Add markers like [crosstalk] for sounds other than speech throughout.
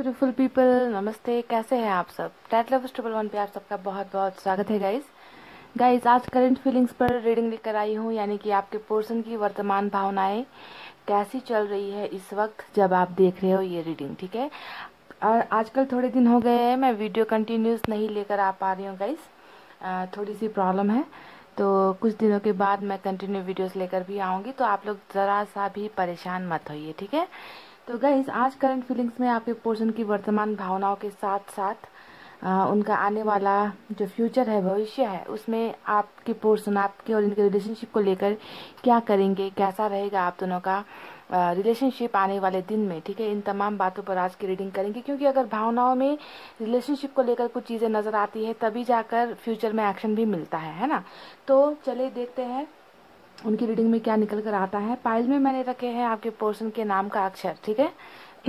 Beautiful people नमस्ते, कैसे हैं आप सब? टैट लव ट्रिपल वन पे आप सबका बहुत बहुत स्वागत है गाइस गाइस आज करंट फीलिंग्स पर रीडिंग लेकर आई हूँ, यानी कि आपके पोर्सन की वर्तमान भावनाएँ कैसी चल रही है इस वक्त जब आप देख रहे हो ये रीडिंग ठीक है? और आजकल थोड़े दिन हो गए हैं, मैं वीडियो कंटिन्यूस नहीं लेकर आ पा रही हूँ गाइस थोड़ी सी प्रॉब्लम है तो कुछ दिनों के बाद मैं कंटिन्यू वीडियोस लेकर भी आऊँगी तो आप लोग ज़रा सा भी परेशान मत होइए, ठीक है? तो गाइज़ आज करंट फीलिंग्स में आपके पोर्सन की वर्तमान भावनाओं के साथ साथ आ, उनका आने वाला जो फ्यूचर है भविष्य है उसमें आपके पोर्सन आपके और इनके रिलेशनशिप को लेकर क्या करेंगे कैसा रहेगा आप दोनों का रिलेशनशिप आने वाले दिन में ठीक है? इन तमाम बातों पर आज की रीडिंग करेंगे क्योंकि अगर भावनाओं में रिलेशनशिप को लेकर कुछ चीज़ें नज़र आती है तभी जाकर फ्यूचर में एक्शन भी मिलता है है ना? तो चलिए देखते हैं उनकी रीडिंग में क्या निकल कर आता है। पाइल में मैंने रखे हैं आपके पोर्सन के नाम का अक्षर, ठीक है?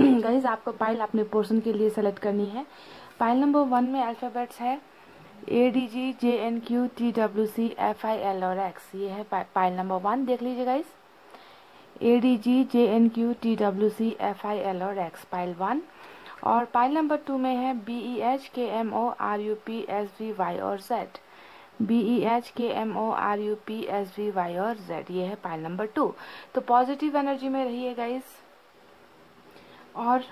[clears throat] गाइज़ आपको पाइल अपने पोर्सन के लिए सेलेक्ट करनी है। पाइल नंबर वन में अल्फ़ाबेट्स है। A D G J N Q T W C F I L और एक्स ये है पाइल नंबर वन। देख लीजिए guys A D G J N Q T W C F I L और X pile one. और pile number two में है B E H K M O R U P S V Y और Z B E H K M O R U P S V Y और Z ये है pile number two तो positive energy में रहिए guys और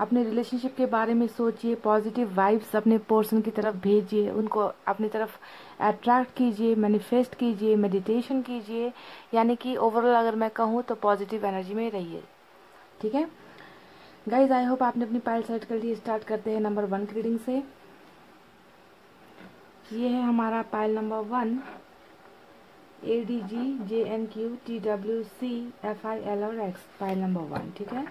अपने relationship के बारे में सोचिए पॉजिटिव वाइब्स अपने पोर्सन की तरफ़ भेजिए, उनको अपनी तरफ़ अट्रैक्ट कीजिए मैनिफेस्ट कीजिए मेडिटेशन कीजिए. यानी कि ओवरऑल अगर मैं कहूँ तो पॉजिटिव एनर्जी में रहिए. ठीक है? गाइज़ आई होप आपने अपनी पाइल सेट कर ली. स्टार्ट करते हैं नंबर वन की रीडिंग से. ये है हमारा pile number one. A D G J N Q T W C F I L और एक्स पाइल नंबर वन, ठीक है?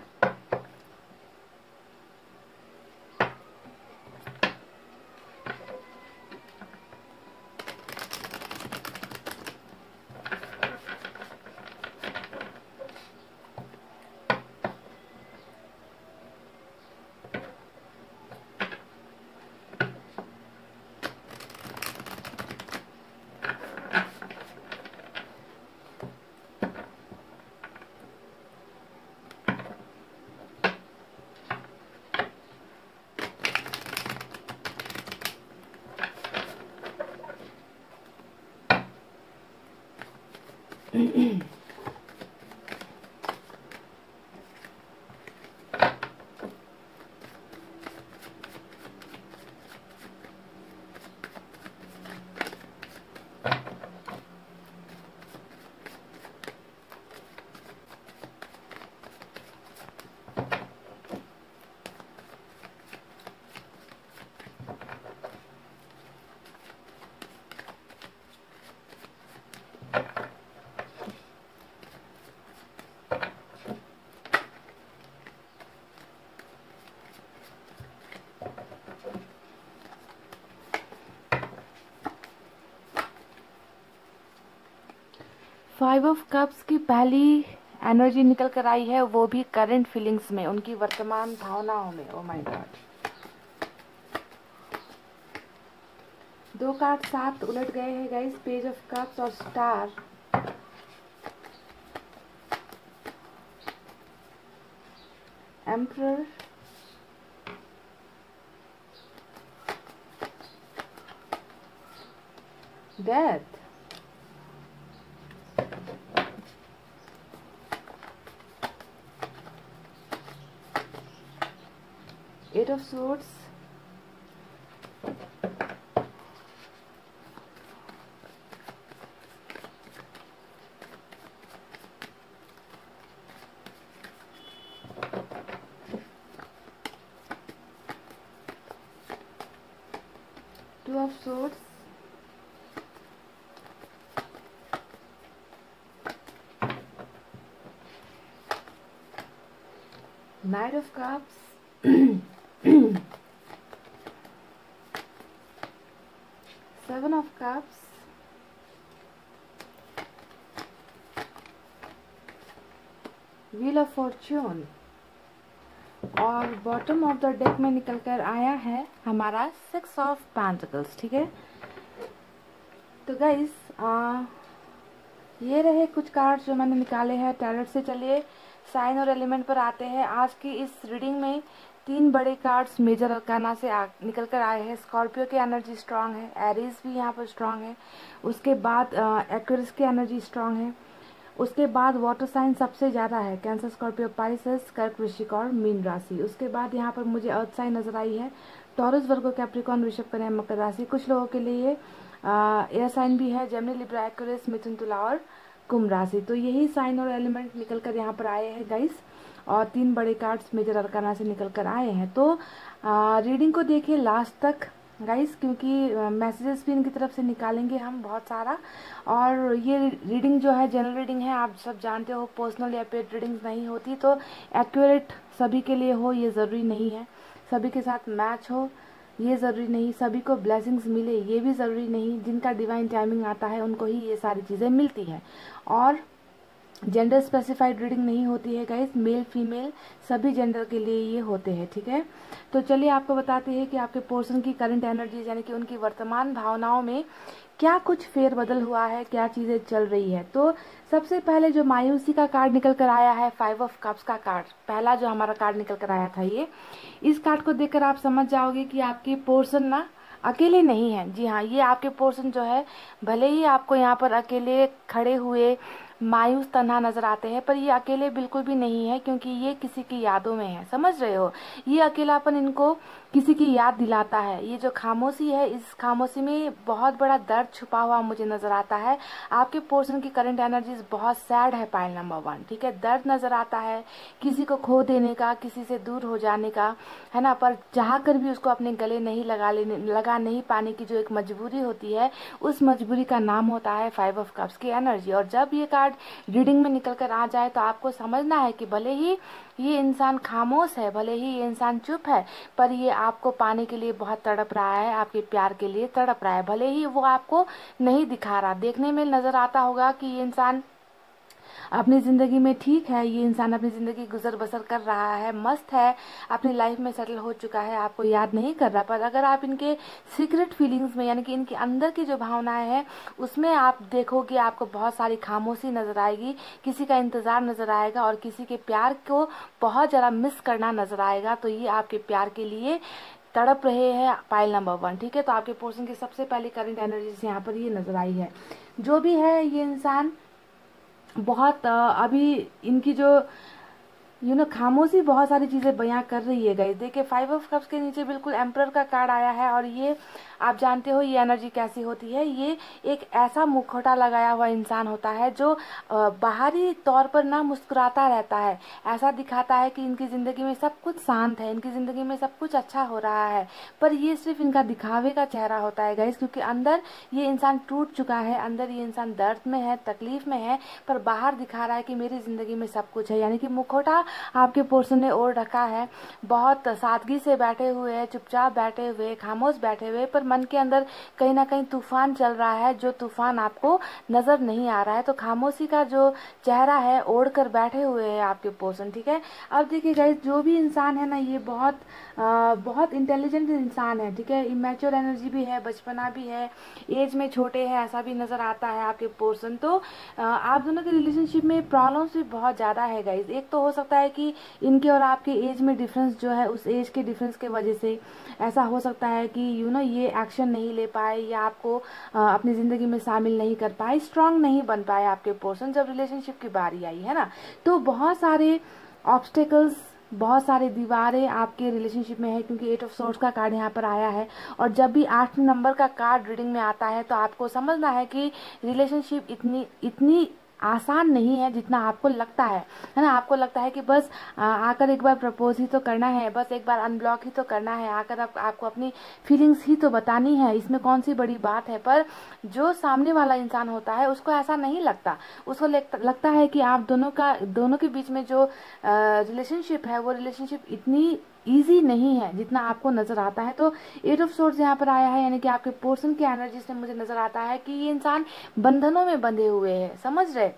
फाइव ऑफ़ कप्स की पहली एनर्जी निकल कर आई है, वो भी करंट फीलिंग्स में, उनकी वर्तमान भावनाओं में। ओ माय गॉड दो कार्ड साथ उलट गए हैं गाइस पेज ऑफ़ कप्स और star emperor death of swords. Two of swords. Knight of cups wheel of fortune. और बॉटम ऑफ़ द डेक में निकल कर आया है हमारा सिक्स ऑफ़ पैंटकल्स ठीक है? तो गाइस ये रहे कुछ कार्ड जो मैंने निकाले हैं टैलेंट से चलिए। साइन और एलिमेंट पर आते हैं। आज की इस रीडिंग में तीन बड़े कार्ड्स मेजर अरकाना से आ, निकल कर आए हैं। स्कॉर्पियो की एनर्जी स्ट्रांग है एरीज भी यहाँ पर स्ट्रांग है। उसके बाद एक्वेरिस की एनर्जी स्ट्रांग है। उसके बाद वाटर साइन सबसे ज़्यादा है कैंसर स्कॉर्पियो पाइसेस कर्क वृश्चिक और मीन राशि उसके बाद यहाँ पर मुझे अर्थ साइन नज़र आई है। टॉरस वर्गो कैप्रिकॉन ऋषभ कन्या मकर राशि कुछ लोगों के लिए एयर साइन भी है जेमनी लिब्रा मिथुन तुला और कुंभ राशि तो यही साइन और एलिमेंट निकल कर यहाँ पर आए हैं गाइस और तीन बड़े कार्ड्स मेजर अरकाना से निकल कर आए हैं। तो आ, रीडिंग को देखिए लास्ट तक गाइस क्योंकि मैसेजेस भी इनकी तरफ़ से निकालेंगे हम बहुत सारा। और ये रीडिंग जो है जनरल रीडिंग है, आप सब जानते हो पर्सनल या पेड रीडिंग्स नहीं होती तो एक्यूरेट सभी के लिए हो, ये ज़रूरी नहीं है। सभी के साथ मैच हो, ये ज़रूरी नहीं। सभी को ब्लेसिंग्स मिले, ये भी ज़रूरी नहीं। जिनका डिवाइन टाइमिंग आता है, उनको ही ये सारी चीज़ें मिलती है। और जेंडर स्पेसिफाइड रीडिंग नहीं होती है गाइस मेल फीमेल सभी जेंडर के लिए ये होते हैं, ठीक है? तो चलिए आपको बताते हैं कि आपके पोर्सन की करंट एनर्जी यानी कि उनकी वर्तमान भावनाओं में क्या कुछ फेर बदल हुआ है, क्या चीज़ें चल रही है? तो सबसे पहले जो मायूसी का कार्ड निकल कर आया है फाइव ऑफ़ कप्स का कार्ड पहला जो हमारा कार्ड निकल कर आया था ये, इस कार्ड को देखकर आप समझ जाओगे कि आपके पोर्सन ना अकेले नहीं है। जी हाँ ये आपके पोर्सन जो है, भले ही आपको यहाँ पर अकेले खड़े हुए मायूस तनहा नज़र आते हैं, पर ये अकेले बिल्कुल भी नहीं है, क्योंकि ये किसी की यादों में है। समझ रहे हो? ये अकेलापन इनको किसी की याद दिलाता है। ये जो खामोशी है, इस खामोशी में बहुत बड़ा दर्द छुपा हुआ मुझे नज़र आता है। आपके पोर्सन की करंट एनर्जीज बहुत सैड है पाइल नंबर वन ठीक है? दर्द नज़र आता है किसी को खो देने का, किसी से दूर हो जाने का, है ना? पर चाह कर भी उसको अपने गले नहीं लगा लेने, लगा नहीं पाने की जो एक मजबूरी होती है, उस मजबूरी का नाम होता है फाइव ऑफ़ कप्स की एनर्जी और जब ये कार्ड रीडिंग में निकल कर आ जाए तो आपको समझना है कि भले ही ये इंसान खामोश है, भले ही ये इंसान चुप है, पर ये आपको पाने के लिए बहुत तड़प रहा है, आपके प्यार के लिए तड़प रहा है। भले ही वो आपको नहीं दिखा रहा, देखने में नज़र आता होगा कि ये इंसान अपनी ज़िंदगी में ठीक है, ये इंसान अपनी ज़िंदगी गुजर बसर कर रहा है, मस्त है, अपनी लाइफ में सेटल हो चुका है, आपको याद नहीं कर रहा, पर अगर आप इनके सीक्रेट फीलिंग्स में, यानी कि इनके अंदर की जो भावनाएँ हैं, उसमें आप देखोगे आपको बहुत सारी खामोशी नज़र आएगी, किसी का इंतज़ार नज़र आएगा और किसी के प्यार को बहुत ज़्यादा मिस करना नज़र आएगा तो ये आपके प्यार के लिए तड़प रहे हैं पाइल नंबर वन ठीक है? तो आपके पोर्सन की सबसे पहली करंट एनर्जी यहाँ पर ये नज़र आई है। जो भी है ये इंसान बहुत अभी इनकी जो यू नो खामोशी बहुत सारी चीज़ें बयां कर रही है गई देखिए फाइव ऑफ़ कप्स के नीचे बिल्कुल एम्प्रर का कार्ड आया है और ये आप जानते हो, ये एनर्जी कैसी होती है? ये एक ऐसा मुखौटा लगाया हुआ इंसान होता है जो बाहरी तौर पर ना मुस्कुराता रहता है। ऐसा दिखाता है कि इनकी ज़िंदगी में सब कुछ शांत है, इनकी ज़िंदगी में सब कुछ अच्छा हो रहा है। पर ये सिर्फ़ इनका दिखावे का चेहरा होता है गाइस क्योंकि अंदर ये इंसान टूट चुका है, अंदर ये इंसान दर्द में है, तकलीफ़ में है, पर बाहर दिखा रहा है कि मेरी ज़िंदगी में सब कुछ है। यानी कि मुखौटा आपके पोर्सन ने ओढ़ रखा है। बहुत सादगी से बैठे हुए चुपचाप बैठे हुए, खामोश बैठे हुए पर मन के अंदर कहीं ना कहीं तूफ़ान चल रहा है जो तूफ़ान आपको नज़र नहीं आ रहा है। तो खामोशी का जो चेहरा है ओढ़ कर बैठे हुए हैं आपके पोर्सन ठीक है? अब देखिए गाइस जो भी इंसान है ना ये बहुत आ, बहुत इंटेलिजेंट इंसान है ठीक है? इमेच्योर एनर्जी भी है बचपना भी है एज में छोटे है ऐसा भी नज़र आता है आपके पोर्सन तो आ, आप दोनों के रिलेशनशिप में प्रॉब्लम्स भी बहुत ज़्यादा है गाइज़ एक तो हो सकता है कि इनके और आपके एज में डिफरेंस जो है उस एज के डिफरेंस के वजह से ऐसा हो सकता है कि यू नो ये एक्शन नहीं ले पाए या आपको अपनी ज़िंदगी में शामिल नहीं कर पाए स्ट्रांग नहीं बन पाए आपके पर्सन जब रिलेशनशिप की बारी आई, है ना? तो बहुत सारे ऑब्स्टेकल्स बहुत सारे दीवारें आपके रिलेशनशिप में है क्योंकि एट ऑफ़ सोर्स का कार्ड यहाँ पर आया है और जब भी आठ नंबर का कार्ड रीडिंग में आता है तो आपको समझना है कि रिलेशनशिप इतनी इतनी आसान नहीं है जितना आपको लगता है। है ना? आपको लगता है कि बस आकर एक बार प्रपोज ही तो करना है बस एक बार अनब्लॉक ही तो करना है आकर आप, आपको अपनी फीलिंग्स ही तो बतानी है इसमें कौन सी बड़ी बात है? पर जो सामने वाला इंसान होता है उसको ऐसा नहीं लगता। उसको लगता है कि आप दोनों का दोनों के बीच में जो रिलेशनशिप है वो रिलेशनशिप इतनी इजी नहीं है, जितना आपको नज़र आता है। तो एट ऑफ़ सोर्स यहाँ पर आया है, यानी कि आपके पोर्सन की एनर्जी से मुझे नज़र आता है कि ये इंसान बंधनों में बंधे हुए हैं, समझ रहे?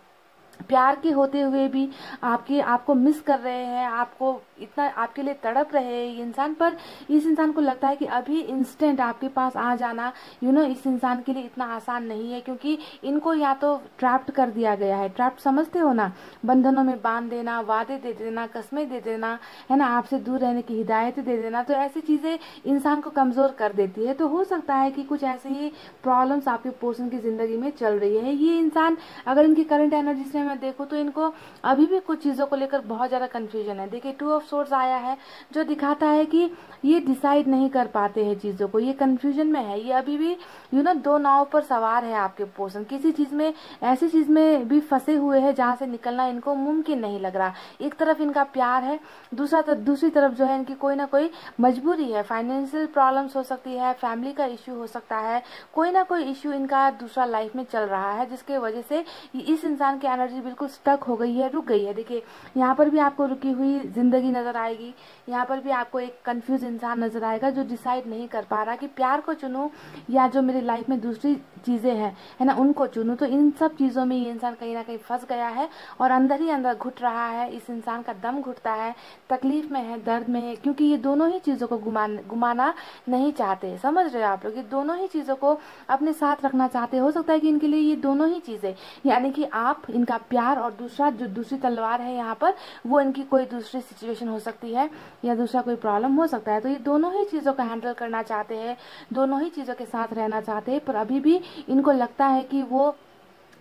प्यार के होते हुए भी आपके, आपको मिस कर रहे हैं, आपको इतना, आपके लिए तड़प रहे हैं, ये इंसान पर, इस इंसान को लगता है कि अभी इंस्टेंट आपके पास आ जाना यू नो इस इंसान के लिए इतना आसान नहीं है, क्योंकि इनको या तो ट्रैप्ड कर दिया गया है। ट्रैप्ड समझते हो ना? बंधनों में बाँध देना, वादे दे देना, कस्में दे देना, है ना? आपसे दूर रहने की हिदायतें दे देना तो ऐसी चीज़ें इंसान को कमज़ोर कर देती है। तो हो सकता है कि कुछ ऐसे ही प्रॉब्लम्स आपके पोर्सन की ज़िंदगी में चल रही है। ये इंसान अगर इनकी करंट एनर्जी से मैं देखूँ तो इनको अभी भी कुछ चीज़ों को लेकर बहुत ज़्यादा कंफ्यूजन है। देखिए टू ऑफ़ सोर्स आया है जो दिखाता है कि ये डिसाइड नहीं कर पाते हैं चीज़ों को। ये कंफ्यूजन में है। ये अभी भी यू नो दो नाव पर सवार है आपके पोर्सन किसी चीज़ में, ऐसी चीज़ में भी फंसे हुए हैं जहाँ से निकलना इनको मुमकिन नहीं लग रहा। एक तरफ़ इनका प्यार है, दूसरा तरफ़ दूसरी तरफ़ जो है इनकी कोई ना कोई मजबूरी है। फाइनेंशियल प्रॉब्लम्स हो सकती है फैमिली का इश्यू हो सकता है। कोई ना कोई इश्यू इनका दूसरा लाइफ में चल रहा है, जिसके वजह से इस इंसान की एनर्जी बिल्कुल स्टक हो गई है, रुक गई है। देखिए, यहाँ पर भी आपको रुकी हुई ज़िंदगी नज़र आएगी। यहाँ पर भी आपको एक कंफ्यूज इंसान नज़र आएगा जो डिसाइड नहीं कर पा रहा कि प्यार को चुनूं या जो मेरी लाइफ में दूसरी चीज़ें हैं, है ना, उनको चुनूं। तो इन सब चीज़ों में ये इंसान कहीं ना कहीं फंस गया है और अंदर ही अंदर घुट रहा है। इस इंसान का दम घुटता है, तकलीफ़ में है, दर्द में है, क्योंकि ये दोनों ही चीज़ों को गुमाना नहीं चाहते। समझ रहे हो आप लोग? ये दोनों ही चीज़ों को अपने साथ रखना चाहते हो सकता है कि इनके लिए ये दोनों ही चीज़ें, यानी कि आप इनका प्यार और दूसरा, जो दूसरी तलवार है यहाँ पर, वो इनकी कोई दूसरी सिचुएशन हो सकती है या दूसरा कोई प्रॉब्लम हो सकता है। तो ये दोनों ही चीज़ों का हैंडल करना चाहते हैं, दोनों ही चीज़ों के साथ रहना चाहते हैं, पर अभी भी इनको लगता है कि वो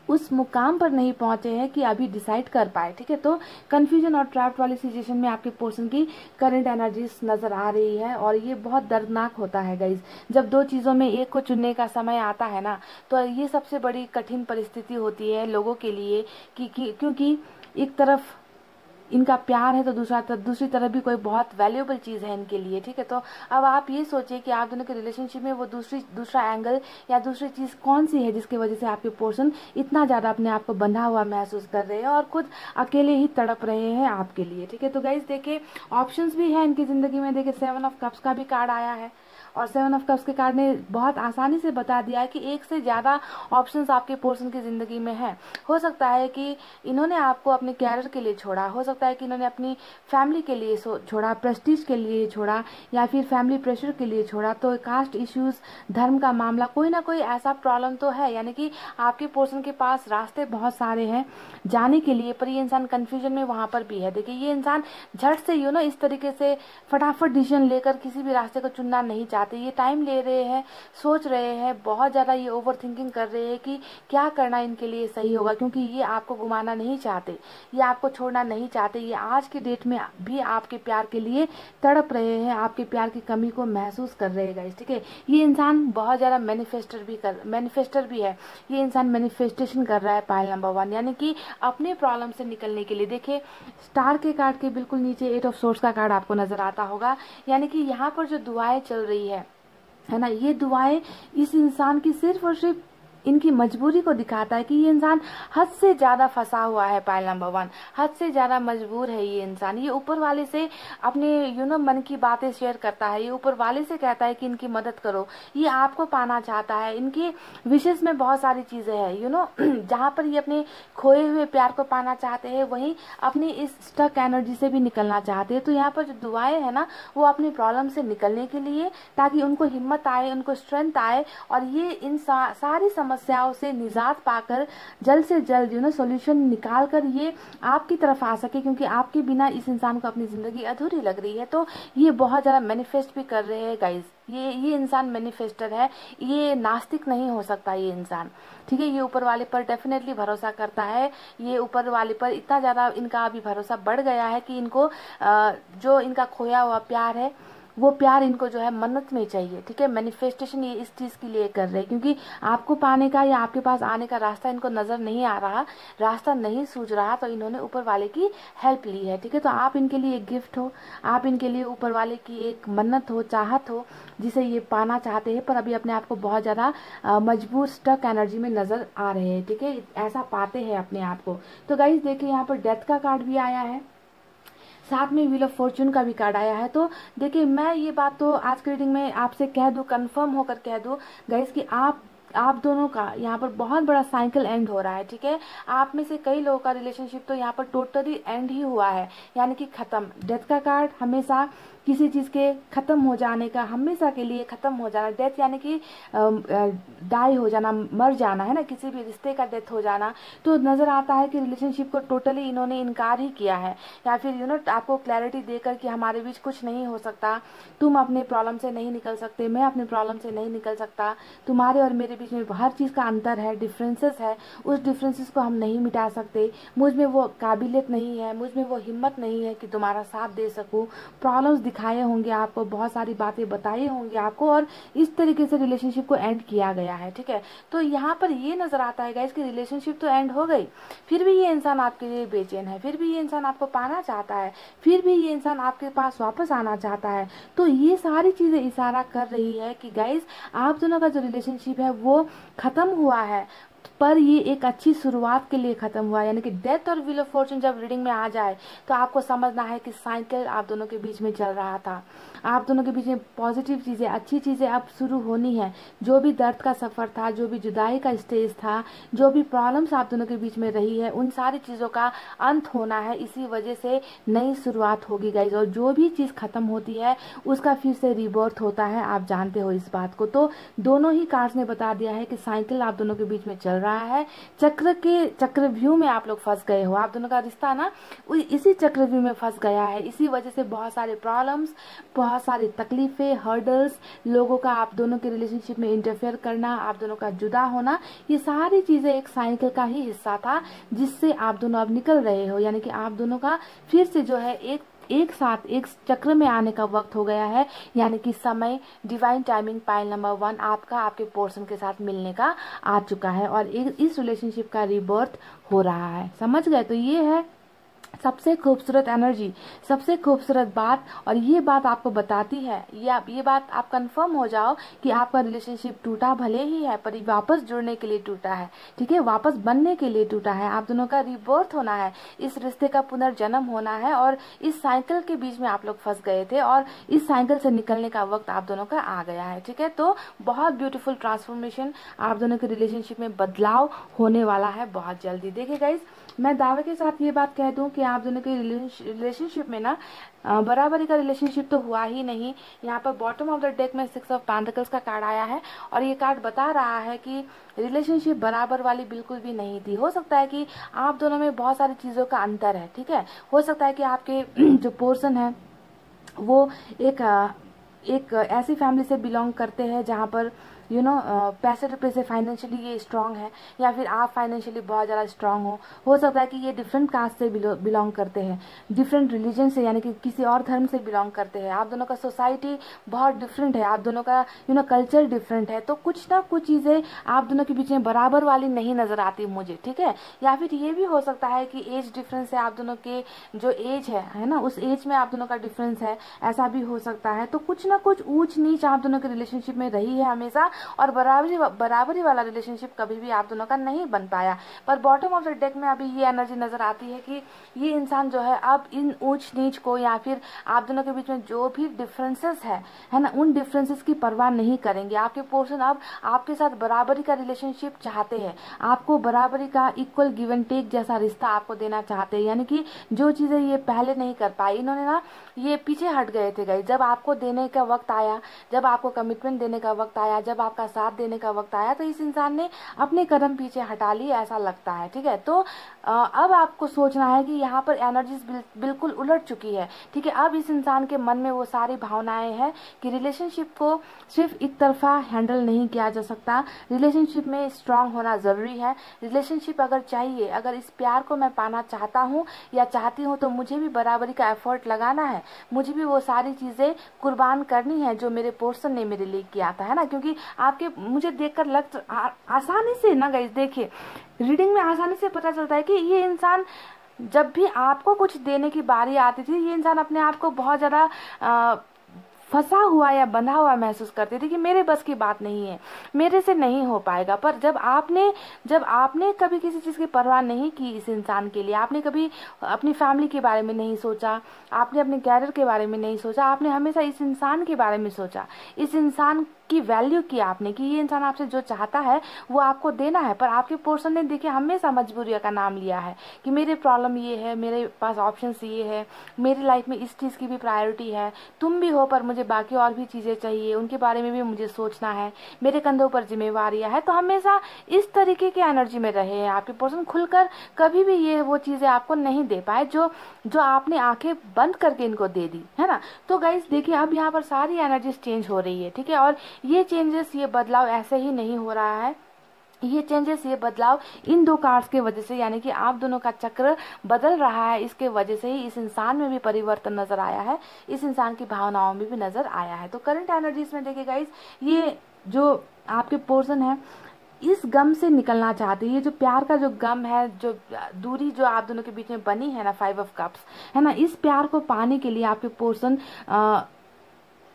उस मुकाम पर नहीं पहुँचे हैं कि अभी डिसाइड कर पाए ठीक है? तो कन्फ्यूज़न और ट्रैप वाली सिचुएशन में आपके पोर्सन की करंट एनर्जीज नज़र आ रही है और ये बहुत दर्दनाक होता है गाइज़ जब दो चीज़ों में एक को चुनने का समय आता है ना तो ये सबसे बड़ी कठिन परिस्थिति होती है लोगों के लिए कि, कि क्योंकि एक तरफ़ इनका प्यार है तो दूसरा तरफ़ दूसरी तरफ़ भी कोई बहुत वैल्यूएबल चीज़ है इनके लिए, ठीक है? तो अब आप ये सोचिए कि आप दोनों के रिलेशनशिप में वो दूसरी, दूसरा एंगल या दूसरी चीज़ कौन सी है जिसकी वजह से आपके पोर्सन इतना ज़्यादा अपने आप को बंधा हुआ महसूस कर रहे हैं और खुद अकेले ही तड़प रहे हैं आपके लिए, ठीक है? तो गाइज़ देखिए ऑप्शंस भी है इनकी ज़िंदगी में। देखिए सेवन ऑफ़ कप्स का भी कार्ड आया है। और सेवन ऑफ़ कप्स के कार्ड ने बहुत आसानी से बता दिया है कि एक से ज़्यादा ऑप्शंस आपके पोर्सन की ज़िंदगी में है। हो सकता है कि इन्होंने आपको अपने कैरियर के लिए छोड़ा, हो सकता है कि इन्होंने अपनी फैमिली के लिए छोड़ा प्रेस्टीज के लिए छोड़ा, या फिर फैमिली प्रेशर के लिए छोड़ा। तो कास्ट इश्यूज़ धर्म का मामला, कोई ना कोई ऐसा प्रॉब्लम तो है। यानी कि आपके पोर्सन के पास रास्ते बहुत सारे हैं। जाने के लिए, पर ये इंसान कन्फ्यूज़न में वहाँ पर भी है। देखिए, ये इंसान झट से यू नो इस तरीके से फटाफट डिसीज़न लेकर किसी भी रास्ते को चुनना नहीं चाहते। ये टाइम ले रहे हैं, सोच रहे हैं, बहुत ज़्यादा ये ओवर थिंकिंग कर रहे हैं कि क्या करना इनके लिए सही होगा, क्योंकि ये आपको घुमाना नहीं चाहते, ये आपको छोड़ना नहीं चाहते, ये आज के डेट में भी आपके प्यार के लिए तड़प रहे हैं, आपके प्यार की कमी को महसूस कर रहे हैं ठीक है? ये इंसान बहुत ज़्यादा मैनिफेस्टर भी कर मैनिफेस्टर भी है, ये इंसान मैनिफेस्टेशन कर रहा है पायल नंबर वन यानी कि अपने प्रॉब्लम से निकलने के लिए। देखिए स्टार के कार्ड के बिल्कुल नीचे एट ऑफ़ सोर्स का कार्ड आपको नज़र आता होगा, यानी कि यहाँ पर जो दुआएँ चल रही है है ना? ये दुआएँ इस इंसान की सिर्फ़ और सिर्फ़ इनकी मजबूरी को दिखाता है कि ये इंसान हद से ज़्यादा फंसा हुआ है, पायल नंबर वन। हद से ज़्यादा मजबूर है ये इंसान। ये ऊपर वाले से अपने यू नो मन की बातें शेयर करता है। ये ऊपर वाले से कहता है कि इनकी मदद करो। ये आपको पाना चाहता है। इनकी विशेष में बहुत सारी चीज़ें हैं यू नो जहाँ पर ये अपने खोए हुए प्यार को पाना चाहते हैं, वहीं अपनी इस स्टक एनर्जी से भी निकलना चाहते हैं। तो यहाँ पर जो दुआएँ है ना, वो अपनी प्रॉब्लम से निकलने के लिए, ताकि उनको हिम्मत आए, उनको स्ट्रेंथ आए, और ये इन सारी समस्याओं से निजात पाकर जल्द से जल्द यू नो सोल्यूशन निकाल कर ये आपकी तरफ़ आ सके, क्योंकि आपके बिना इस इंसान को अपनी ज़िंदगी अधूरी लग रही है। तो ये बहुत ज़्यादा मैनिफेस्ट भी कर रहे हैं गाइज़ ये ये इंसान मैनिफेस्टर है। ये नास्तिक नहीं हो सकता ये इंसान। ठीक है, ये ऊपर वाले पर डेफिनेटली भरोसा करता है। ये ऊपर वाले पर इतना ज़्यादा इनका अभी भरोसा बढ़ गया है कि इनको जो इनका खोया हुआ प्यार है वो प्यार इनको जो है मन्नत में चाहिए, ठीक है? मैनिफेस्टेशन ये इस चीज़ के लिए कर रहे हैं, क्योंकि आपको पाने का या आपके पास आने का रास्ता इनको नज़र नहीं आ रहा, रास्ता नहीं सूझ रहा तो इन्होंने ऊपर वाले की हेल्प ली है, ठीक है? तो आप इनके लिए एक गिफ्ट हो, आप इनके लिए ऊपर वाले की एक मन्नत हो, चाहत हो, जिसे ये पाना चाहते हैं, पर अभी अपने आप को बहुत ज़्यादा मजबूर स्टक एनर्जी में नज़र आ रहे हैं, ठीक है? ऐसा पाते हैं अपने आप को। तो गाइज़ देखिए, यहाँ पर डेथ का कार्ड भी आया है। साथ में व्हील ऑफ़ फॉर्चून का भी कार्ड आया है। तो देखिए, मैं ये बात तो आज के रीडिंग में आपसे कह दूँ कन्फर्म होकर कह दूँ गाइस कि आप आप दोनों का यहाँ पर बहुत बड़ा साइकिल एंड हो रहा है, ठीक है? आप में से कई लोगों का रिलेशनशिप तो यहाँ पर टोटली एंड ही हुआ है, यानी कि खत्म। डेथ का कार्ड हमेशा किसी चीज़ के खत्म हो जाने का, हमेशा के लिए खत्म हो जाना डेथ यानी कि डाई हो जाना, मर जाना, है ना? किसी भी रिश्ते का डेथ हो जाना तो नज़र आता है कि रिलेशनशिप को टोटली इन्होंने इनकार ही किया है। या फिर यू नो आपको क्लैरिटी देकर कि हमारे बीच कुछ नहीं हो सकता, तुम अपने प्रॉब्लम से नहीं निकल सकते, मैं अपने प्रॉब्लम से नहीं निकल सकता, तुम्हारे और मेरे बीच में हर चीज़ का अंतर है डिफरेंसेस है, उस डिफरेंसेस को हम नहीं मिटा सकते। मुझमें वो काबिलियत नहीं है, मुझमें वो हिम्मत नहीं है कि तुम्हारा साथ दे सकूँ। प्रॉब्लम्स दिखाए होंगे आपको, बहुत सारी बातें बताई होंगी आपको और इस तरीके से रिलेशनशिप को एंड किया गया है, ठीक है? तो यहाँ पर ये नज़र आता है गाइज़ कि रिलेशनशिप तो एंड हो गई, फिर भी ये इंसान आपके लिए बेचैन है, फिर भी ये इंसान आपको पाना चाहता है, फिर भी ये इंसान आपके पास वापस आना चाहता है। तो ये सारी चीज़ें इशारा कर रही है कि गाइज़ आप दोनों का जो रिलेशनशिप है वो खत्म हुआ है पर ये एक अच्छी शुरुआत के लिए खत्म हुआ, यानी कि डेथ और विल ऑफ़ फॉर्चून जब रीडिंग में आ जाए तो आपको समझना है कि साइकिल आप दोनों के बीच में चल रहा था। आप दोनों के बीच में पॉजिटिव चीज़ें, अच्छी चीज़ें अब शुरू होनी है। जो भी दर्द का सफ़र था, जो भी जुदाई का स्टेज था, जो भी प्रॉब्लम्स आप दोनों के बीच में रही है, उन सारी चीज़ों का अंत होना है। इसी वजह से नई शुरुआत होगी गाइज़ और जो भी चीज़ खत्म होती है, उसका फिर से रिबर्थ होता है। आप जानते हो इस बात को। तो दोनों ही कार्ड ने बता दिया है कि साइकिल आप दोनों के बीच में चल रहा है। चक्र के चक्रव्यूह में आप लोग फंस गए हो। आप दोनों का रिश्ता ना इसी चक्रव्यूह में फंस गया है। इसी वजह से बहुत सारे प्रॉब्लम्स बहुत सारी तकलीफें हर्डल्स लोगों का आप दोनों के रिलेशनशिप में इंटरफेयर करना, आप दोनों का जुदा होना, ये सारी चीज़ें एक साइकिल का ही हिस्सा था, जिससे आप दोनों अब निकल रहे हो। यानी कि आप दोनों का फिर से जो है एक एक साथ एक चक्र में आने का वक्त हो गया है। यानी कि समय divine timing pile number one आपका, आपके पोर्सन के साथ मिलने का आ चुका है और इस रिलेशनशिप का रिबर्थ हो रहा है। समझ गए? तो ये है सबसे खूबसूरत एनर्जी, सबसे खूबसूरत बात, और ये बात आपको बताती है, ये आप, ये बात आप कंफर्म हो जाओ कि आपका रिलेशनशिप टूटा भले ही है, पर वापस जुड़ने के लिए टूटा है, ठीक है? वापस बनने के लिए टूटा है। आप दोनों का रिबर्थ होना है, इस रिश्ते का पुनर्जन्म होना है, और इस साइकिल के बीच में आप लोग फंस गए थे, और इस साइकिल से निकलने का वक्त आप दोनों का आ गया है, ठीक है? तो बहुत ब्यूटीफुल ट्रांसफॉर्मेशन आप दोनों के रिलेशनशिप में बदलाव होने वाला है बहुत जल्दी। देखिए गाइज़ मैं दावे के साथ ये बात कह दूँ कि आप दोनों के रिलेशनशिप में ना बराबरी का रिलेशनशिप तो हुआ ही नहीं। यहाँ पर बॉटम ऑफ़ द डेक में सिक्स ऑफ़ पैंटिकल्स का कार्ड आया है और ये कार्ड बता रहा है कि रिलेशनशिप बराबर वाली बिल्कुल भी नहीं थी। हो सकता है कि आप दोनों में बहुत सारी चीज़ों का अंतर है, ठीक है? हो सकता है कि आपके [clears throat] जो पोर्सन है, वो एक एक ऐसी फैमिली से बिलोंग करते हैं जहाँ पर यू नो पैसे रुपये से फाइनेंशियली ये स्ट्रांग है, या फिर आप फाइनेंशियली बहुत ज़्यादा स्ट्रांग हो हो सकता है कि ये डिफरेंट कास्ट से बिलोंग करते हैं डिफरेंट रिलीजन से, यानी कि किसी और धर्म से बिलोंग करते हैं। आप दोनों का सोसाइटी बहुत डिफरेंट है, आप दोनों का यू नो कल्चर डिफरेंट है तो कुछ ना कुछ चीज़ें आप दोनों के बीच में बराबर वाली नहीं नज़र आती मुझे, ठीक है? या फिर ये भी हो सकता है कि एज डिफरेंस है, आप दोनों के जो एज है है ना, उस एज में आप दोनों का डिफरेंस है, ऐसा भी हो सकता है। तो कुछ ना कुछ ऊंच नीच आप दोनों के रिलेशनशिप में रही है हमेशा और बराबरी बराबरी वाला रिलेशनशिप कभी भी आप दोनों का नहीं बन पाया। पर बॉटम ऑफ़ द डेक में अभी ये एनर्जी नज़र आती है कि ये इंसान जो है, अब इन ऊंच नीच को या फिर आप दोनों के बीच में जो भी डिफरेंसेस है है ना, उन डिफरेंसेस की परवाह नहीं करेंगे। आपके पोर्सन अब आपके साथ बराबरी का रिलेशनशिप चाहते हैं। आपको बराबरी का इक्वल गिव एंड टेक जैसा रिश्ता आपको देना चाहते हैं। यानी कि जो चीज़ें ये पहले नहीं कर पाई इन्होंने ना ये पीछे हट गए थे गई जब आपको देने का वक्त आया, जब आपको कमिटमेंट देने का वक्त आया, जब आपका साथ देने का वक्त आया तो इस इंसान ने अपने कदम पीछे हटा लिए ऐसा लगता है ठीक है? तो अब आपको सोचना है कि यहाँ पर एनर्जीज बिल, बिल्कुल उलट चुकी है ठीक है? अब इस इंसान के मन में वो सारी भावनाएँ हैं कि रिलेशनशिप को सिर्फ़ एक तरफा हैंडल नहीं किया जा सकता। रिलेशनशिप में स्ट्रांग होना ज़रूरी है। रिलेशनशिप अगर चाहिए अगर इस प्यार को मैं पाना चाहता हूँ या चाहती हूँ तो मुझे भी बराबरी का एफर्ट लगाना है। मुझे भी वो सारी चीज़ें कुर्बान करनी है जो मेरे पोर्सन ने मेरे लिए किया था है ना? क्योंकि आपके मुझे देखकर लग आसानी से ना गई देखिए रीडिंग में आसानी से पता चलता है कि ये इंसान जब भी आपको कुछ देने की बारी आती थी, ये इंसान अपने आप को बहुत ज़्यादा फंसा हुआ या बंधा हुआ महसूस करते थे कि मेरे बस की बात नहीं है, मेरे से नहीं हो पाएगा। पर जब आपने जब आपने कभी किसी चीज़ की परवाह नहीं की इस इंसान के लिए, आपने कभी अपनी फैमिली के बारे में नहीं सोचा, आपने अपने कैरियर के बारे में नहीं सोचा, आपने हमेशा इस इंसान के बारे में सोचा, इस इंसान की वैल्यू की आपने, कि ये इंसान आपसे जो चाहता है, वो आपको देना है। पर आपके पोर्सन ने देखिए, हमेशा मजबूरियों का नाम लिया है, कि मेरे प्रॉब्लम ये है, मेरे पास ऑप्शन ये है, मेरी लाइफ में इस चीज़ की भी प्रायोरिटी है, तुम भी हो पर मुझे बाकी और भी चीज़ें चाहिए, उनके बारे में भी मुझे सोचना है, मेरे कंधों पर जिम्मेवारियाँ है तो हमेशा इस तरीके की एनर्जी में रहे हैं। आपके पर्सन खुलकर कभी भी ये, वो चीज़ें आपको नहीं दे पाए, जो जो आपने आँखें बंद करके इनको दे दी, है ना? तो गाइज़ देखिए, अब यहाँ पर सारी एनर्जीज चेंज हो रही है, ठीक है? और ये चेंजेस ये बदलाव ऐसे ही नहीं हो रहा है। ये चेंजेस ये बदलाव इन दो कार्ड्स के वजह से, यानी कि आप दोनों का चक्र बदल रहा है, इसके वजह से ही इस इंसान में भी परिवर्तन नज़र आया है, इस इंसान की भावनाओं में भी नज़र आया है। तो करंट एनर्जीज में देखिए गाइस ये जो आपके पोर्सन है, इस गम से निकलना चाहते हैं। ये जो प्यार का जो गम है, जो दूरी जो आप दोनों के बीच में बनी है ना फाइव ऑफ़ कप्स है ना, इस प्यार को पाने के लिए आपके पोर्सन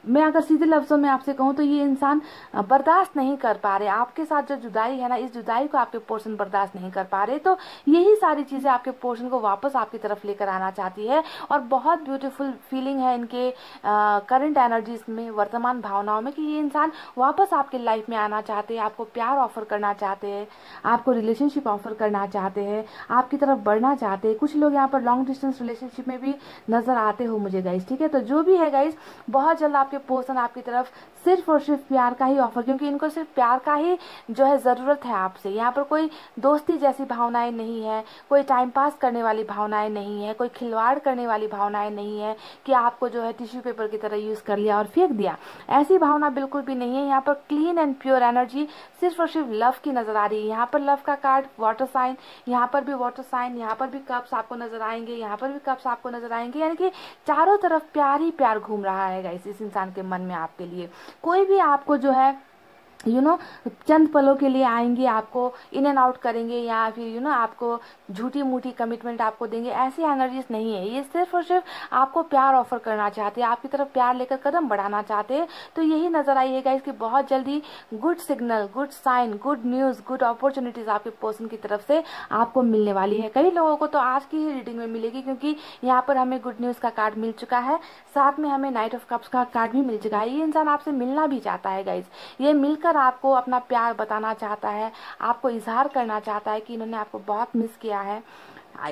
मैं अगर सीधे लफ्जों में आपसे कहूँ तो ये इंसान बर्दाश्त नहीं कर पा रहे। आपके साथ जो जुदाई है ना, इस जुदाई को आपके पोर्शन बर्दाश्त नहीं कर पा रहे। तो यही सारी चीज़ें आपके पोर्शन को वापस आपकी तरफ़ लेकर आना चाहती है और बहुत ब्यूटीफुल फीलिंग है इनके करंट एनर्जीज में, वर्तमान भावनाओं में कि ये इंसान वापस आपके लाइफ में आना चाहते हैं, आपको प्यार ऑफ़र करना चाहते हैं, आपको रिलेशनशिप ऑफ़र करना चाहते हैं, आपकी तरफ़ बढ़ना चाहते हैं। कुछ लोग यहाँ पर लॉन्ग डिस्टेंस रिलेशनशिप में भी नज़र आते हो मुझे गाइस ठीक है? तो जो भी है गाइस बहुत जल्द आप आपके पोर्सन आपकी तरफ़ सिर्फ़ और सिर्फ़ प्यार का ही ऑफ़र क्योंकि इनको सिर्फ़ प्यार का ही जो है ज़रूरत है आपसे। यहाँ पर कोई दोस्ती जैसी भावनाएँ नहीं है, कोई टाइम पास करने वाली भावनाएँ नहीं है, कोई खिलवाड़ करने वाली भावनाएँ नहीं है कि आपको जो है टिश्यू पेपर की तरह यूज़ कर लिया और फेंक दिया। ऐसी भावना बिल्कुल भी नहीं है। यहाँ पर क्लीन एंड प्योर एनर्जी सिर्फ़ और सिर्फ़ लव की नज़र आ रही है। यहाँ पर लव का कार्ड वाटर साइन यहाँ पर भी वाटर साइन यहाँ पर भी कप्स आपको नज़र आएँगे, यहाँ पर भी कप्स आपको नज़र आएँगे। यानी कि चारों तरफ़ प्यार ही प्यार घूम रहा है इस इंसान के मन में आपके लिए। कोई भी आपको जो है यू you नो know, चंद पलों के लिए आएँगे आपको इन एंड आउट करेंगे या फिर यू you नो know, आपको झूठी मूठी कमिटमेंट आपको देंगे ऐसी एनर्जीज नहीं है। ये सिर्फ़ और सिर्फ़ आपको प्यार ऑफ़र करना चाहते हैं आपकी तरफ़ प्यार लेकर कदम बढ़ाना चाहते हैं। तो यही नज़र आइएगा इसकी बहुत जल्दी good signal good sign good news good opportunities आपके पर्सन की तरफ़ से आपको मिलने वाली है। कई लोगों को तो आज की ही रीडिंग में मिलेगी क्योंकि यहाँ पर हमें गुड न्यूज़ का कार्ड मिल चुका है। साथ में हमें नाइट ऑफ़ कप्स का कार्ड भी मिल चुका है। ये इंसान आपसे मिलना भी चाहता है गाइज़ ये मिलकर मिलकर आपको अपना प्यार बताना चाहता है, आपको इजहार करना चाहता है कि इन्होंने आपको बहुत मिस किया है,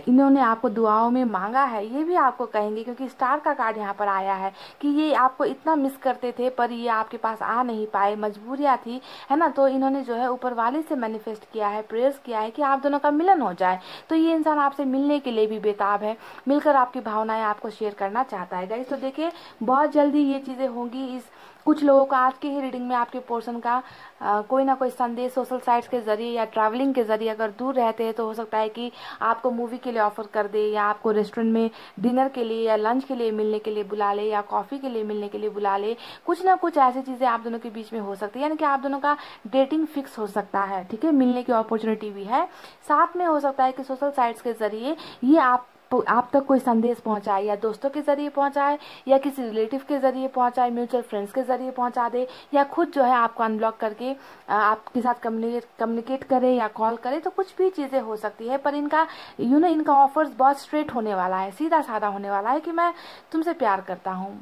इन्होंने आपको दुआओं में मांगा है, ये भी आपको कहेंगे क्योंकि स्टार का कार्ड यहाँ पर आया है कि ये आपको इतना मिस करते थे, पर ये आपके पास आ नहीं पाए, मजबूरियाँ थी, है ना? तो इन्होंने जो है ऊपर वाले से मैनिफेस्ट किया है प्रेयर्स किया है कि आप दोनों का मिलन हो जाए। तो ये इंसान आपसे मिलने के लिए भी बेताब है, मिलकर आपकी भावनाएँ आपको शेयर करना चाहता है। गाइस तो देखिए, बहुत जल्दी ये चीज़ें होंगी इस कुछ लोगों का आज के ही रीडिंग में आपके पोर्शन का आ, कोई ना कोई संदेश सोशल साइट्स के ज़रिए या ट्रैवलिंग के ज़रिए अगर दूर रहते हैं तो हो सकता है कि आपको मूवी के लिए ऑफ़र कर दे या आपको रेस्टोरेंट में डिनर के लिए या लंच के लिए मिलने के लिए बुला ले या कॉफ़ी के लिए मिलने के लिए बुला ले। कुछ ना कुछ ऐसी चीज़ें आप दोनों के बीच में हो सकती है। यानी कि आप दोनों का डेटिंग फिक्स हो सकता है ठीक है? मिलने की अपॉर्चुनिटी भी है। साथ में हो सकता है कि सोशल साइट्स के ज़रिए ये आप आप तक कोई संदेश पहुँचाए, या दोस्तों के ज़रिए पहुँचाए, या किसी रिलेटिव के ज़रिए पहुँचाए म्यूचुअल फ्रेंड्स के ज़रिए पहुँचा दे, या खुद जो है आपको अनब्लॉक करके आपके साथ कम्युनिकेट कम्युनिकेट करे या कॉल करे तो कुछ भी चीज़ें हो सकती है, पर इनका यू नो इनका ऑफर्स बहुत स्ट्रेट होने वाला है सीधा साधा होने वाला है कि मैं तुमसे प्यार करता हूँ।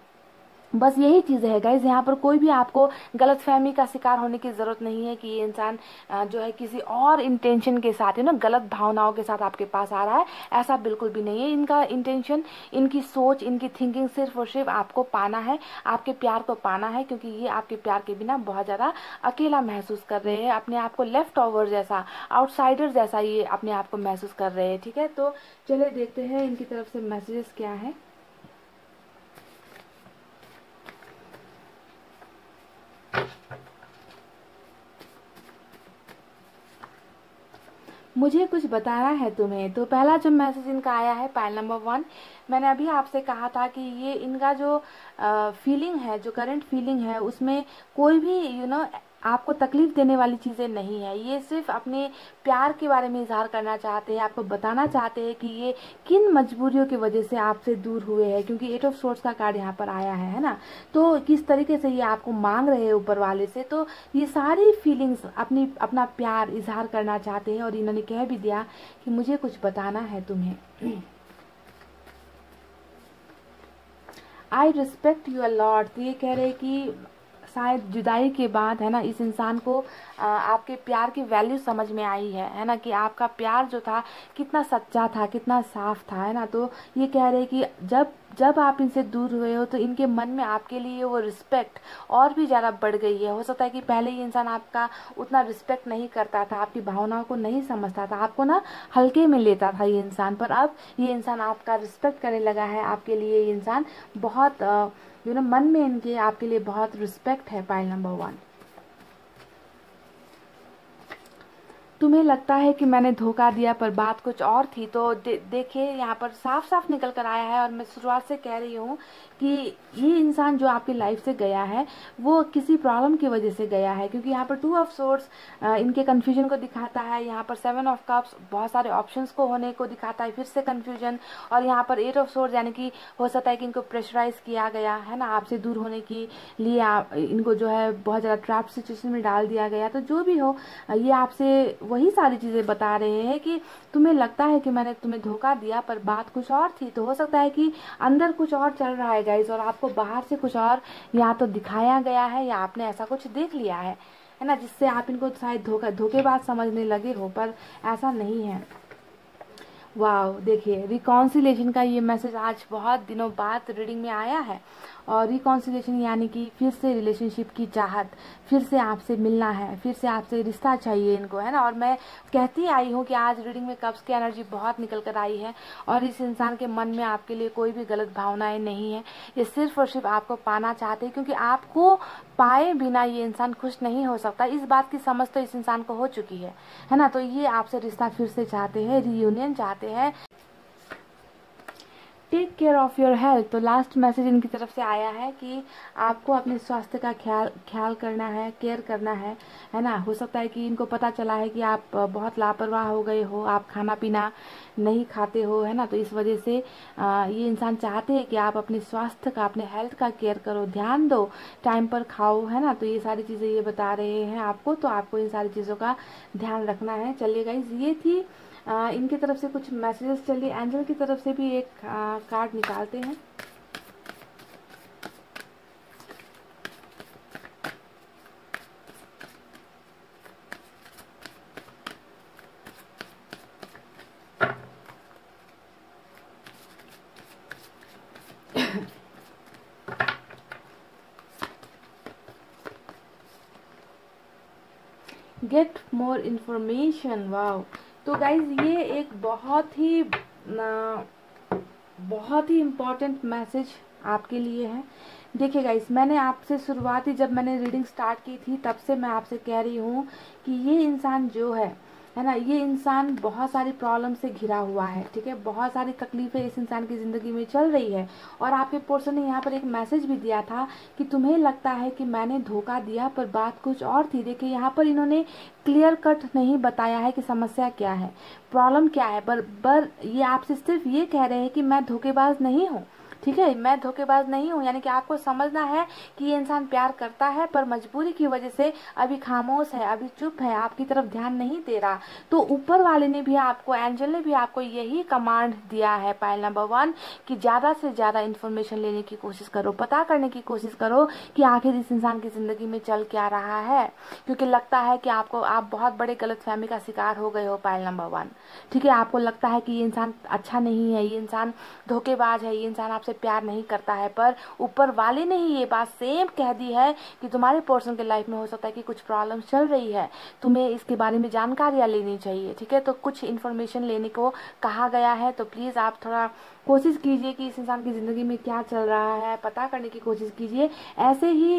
बस यही चीज़ है गाइज़ यहाँ पर कोई भी आपको गलत फहमी का शिकार होने की ज़रूरत नहीं है कि ये इंसान जो है किसी और इंटेंशन के साथ है ना गलत भावनाओं के साथ आपके पास आ रहा है, ऐसा बिल्कुल भी नहीं है। इनका इंटेंशन इनकी सोच, इनकी थिंकिंग सिर्फ़ और सिर्फ़ आपको पाना है, आपके प्यार को पाना है, क्योंकि ये आपके प्यार के बिना बहुत ज़्यादा अकेला महसूस कर रहे हैं। अपने आप को लेफ़्ट ओवर जैसा आउटसाइडर जैसा ये अपने आप को महसूस कर रहे हैं, ठीक है? तो चलिए देखते हैं इनकी तरफ़ से मैसेजेस क्या है। मुझे कुछ बताना है तुम्हें। तो पहला जो मैसेज इनका आया है पाइल नंबर वन मैंने अभी आपसे कहा था कि ये इनका जो फीलिंग है जो करंट फीलिंग है उसमें कोई भी यू you नो know, आपको तकलीफ़ देने वाली चीज़ें नहीं है। ये सिर्फ़ अपने प्यार के बारे में इजहार करना चाहते हैं, आपको बताना चाहते हैं कि ये किन मजबूरियों की वजह से आपसे दूर हुए हैं, क्योंकि एट ऑफ़ सोर्स का कार्ड यहाँ पर आया है है ना? तो किस तरीके से ये आपको मांग रहे हैं ऊपर वाले से? तो ये सारी फीलिंग्स अपनी, अपना प्यार इजहार करना चाहते हैं और इन्होंने कह भी दिया कि मुझे कुछ बताना है तुम्हें। आई रिस्पेक्ट यूर लॉर्ड ये कह रहे कि शायद जुदाई के बाद है ना इस इंसान को आ, आपके प्यार की वैल्यू समझ में आई है है ना कि आपका प्यार जो था कितना सच्चा था कितना साफ़ था है ना तो ये कह रहे कि जब जब आप इनसे दूर हुए हो तो इनके मन में आपके लिए वो रिस्पेक्ट और भी ज़्यादा बढ़ गई है। हो सकता है कि पहले ये इंसान आपका उतना रिस्पेक्ट नहीं करता था आपकी भावनाओं को नहीं समझता था आपको ना हल्के में लेता था ये इंसान पर अब ये इंसान आपका रिस्पेक्ट करने लगा है आपके लिए ये इंसान बहुत यू नो मन में इनके आपके लिए बहुत रिस्पेक्ट है पाइल नंबर वन तुम्हें लगता है कि मैंने धोखा दिया पर बात कुछ और थी तो दे, देखिए यहाँ पर साफ़ साफ़ निकल कर आया है और मैं शुरुआत से कह रही हूँ कि ये इंसान जो आपकी लाइफ से गया है, वो किसी प्रॉब्लम की वजह से गया है, क्योंकि यहाँ पर टू ऑफ़ सोर्स इनके कन्फ्यूज़न को दिखाता है, यहाँ पर सेवन ऑफ़ कप्स बहुत सारे ऑप्शंस को होने को दिखाता है, फिर से कन्फ्यूज़न और यहाँ पर एट ऑफ़ सोर्स यानी कि हो सकता है कि इनको प्रेशराइज किया गया, है ना, आपसे दूर होने के लिए आप, इनको जो है बहुत ज़्यादा ट्रैप सिचुएशन में डाल दिया गया तो जो भी हो, ये आपसे वही सारी चीज़ें बता रहे हैं कि तुम्हें लगता है कि मैंने तुम्हें धोखा दिया, पर बात कुछ और थी तो हो सकता है कि अंदर कुछ और चल रहा है गाइज़ और आपको बाहर से कुछ और या तो दिखाया गया है, या आपने ऐसा कुछ देख लिया है? है ना? जिससे आप इनको शायद धोखा, धोखेबाज समझने लगे हो, पर ऐसा नहीं है। वाह देखिए रिकॉन्सिलेशन का ये मैसेज आज बहुत दिनों बाद रीडिंग में आया है। और रिकॉन्सिलेशन यानी कि फिर से रिलेशनशिप की चाहत, फिर से आपसे मिलना है, फिर से आपसे रिश्ता चाहिए इनको, है ना? और मैं कहती आई हूँ कि आज रीडिंग में कब्स की एनर्जी बहुत निकल कर आई है और इस इंसान के मन में आपके लिए कोई भी गलत भावनाएँ नहीं है। ये सिर्फ़ और सिर्फ़ आपको पाना चाहते हैं क्योंकि आपको पाए बिना ये इंसान खुश नहीं हो सकता। इस बात की समझ तो इस इंसान को हो चुकी है है ना? तो ये आपसे रिश्ता फिर से चाहते हैं रीयूनियन चाहते हैं। Take care of your health तो लास्ट मैसेज इनकी तरफ़ से आया है कि आपको अपने स्वास्थ्य का ख्याल ख्याल करना है केयर करना है है ना? हो सकता है कि इनको पता चला है कि आप बहुत लापरवाह हो गए हो आप खाना पीना नहीं खाते हो है ना? तो इस वजह से आ, ये इंसान चाहते हैं कि आप अपने स्वास्थ्य का अपने हेल्थ का केयर करो ध्यान दो टाइम पर खाओ है ना? तो ये सारी चीज़ें ये बता रहे हैं आपको तो आपको इन सारी चीज़ों का ध्यान रखना है। चलिए गाइज़ ये थी इनकी तरफ़ से कुछ मैसेजेस चलिए एंजल की तरफ़ से भी एक कार्ड निकालते हैं। गेट मोर इन्फॉर्मेशन वाओ तो गाइज़ ये एक बहुत ही बहुत ही इम्पोर्टेंट मैसेज आपके लिए है। देखिए गाइस मैंने आपसे शुरुआती जब मैंने रीडिंग स्टार्ट की थी, तब से मैं आपसे कह रही हूँ कि ये इंसान जो है है ना? ये इंसान बहुत सारी प्रॉब्लम से घिरा हुआ है, ठीक है? बहुत सारी तकलीफें इस इंसान की ज़िंदगी में चल रही है। और आपके पोर्सन ने यहाँ पर एक मैसेज भी दिया था कि तुम्हें लगता है कि मैंने धोखा दिया, पर बात कुछ और थी। देखिए, यहाँ पर इन्होंने क्लियर कट नहीं बताया है कि समस्या क्या है। प्रॉब्लम क्या है? पर बर ये आपसे सिर्फ़ ये कह रहे हैं कि मैं धोखेबाज नहीं हूँ। ठीक है, मैं धोखेबाज नहीं हूँ। यानी कि आपको समझना है कि ये इंसान प्यार करता है, पर मजबूरी की वजह से अभी खामोश है, अभी चुप है, आपकी तरफ़ ध्यान नहीं दे रहा। तो ऊपर वाले ने भी आपको, एंजल ने भी आपको यही कमांड दिया है पायल नंबर वन, कि ज़्यादा से ज़्यादा इन्फॉर्मेशन लेने की कोशिश करो, पता करने की कोशिश करो कि आखिर इस इंसान की ज़िंदगी में चल क्या रहा है। क्योंकि लगता है कि आपको, आप बहुत बड़े गलत फहमी का शिकार हो गए हो पायल नंबर वन। ठीक है, आपको लगता है कि ये इंसान अच्छा नहीं है, ये इंसान धोखेबाज है, ये इंसान आपसे आपसे प्यार नहीं करता है, पर ऊपर वाले ने ही ये बात सेम कह दी है कि तुम्हारे पर्सन के लाइफ में हो सकता है कि कुछ प्रॉब्लम चल रही है। तुम्हें इसके बारे में जानकारियाँ लेनी चाहिए, ठीक है? तो कुछ इन्फॉर्मेशन लेने को कहा गया है तो प्लीज़ आप थोड़ा कोशिश कीजिए कि इस इंसान की ज़िंदगी में क्या चल रहा है, पता करने की कोशिश कीजिए। ऐसे ही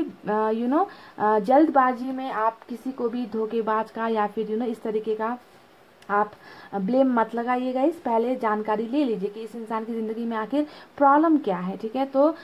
यू नो जल्दबाजी में आप किसी को भी धोखेबाज का या फिर यू नो इस तरीके का आप ब्लेम मत लगाइएगा इस पहले जानकारी ले लीजिए कि इस इंसान की ज़िंदगी में आखिर प्रॉब्लम क्या है, ठीक है? तो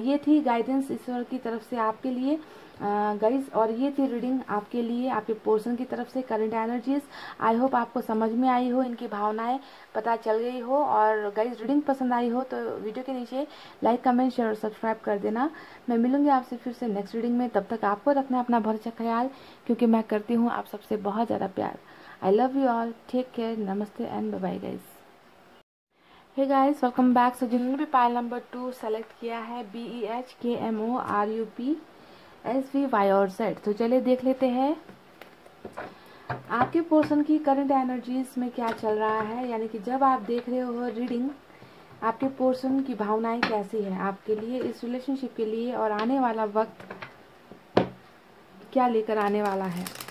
ये थी गाइडेंस ईश्वर की तरफ़ से आपके लिए। गाइज़ और ये थी रीडिंग आपके लिए, आपके पोर्सन की तरफ़ से करंट एनर्जीज आई होप आपको समझ में आई हो, इनकी भावनाएँ पता चल गई हो। और गाइज़ रीडिंग पसंद आई हो तो वीडियो के नीचे लाइक कमेंट शेयर और सब्सक्राइब कर देना। मैं मिलूँगी आपसे फिर से नेक्स्ट रीडिंग में। तब तक आपको रखना अपना भरचा ख्याल, क्योंकि मैं करती हूँ आप सबसे बहुत ज़्यादा प्यार। I love you all. Take care. Namaste and bye bye. Hey guys welcome back so जिन्होंने भी पायल नंबर टू सेलेक्ट किया है B E H K M O R U P S V Y और set तो चलिए देख लेते हैं, आपके पोर्सन की करंट एनर्जीज में क्या चल रहा है यानी कि जब आप देख रहे हो रीडिंग आपके पोर्सन की भावनाएँ कैसी है आपके लिए, इस रिलेशनशिप के लिए और आने वाला वक्त क्या लेकर आने वाला है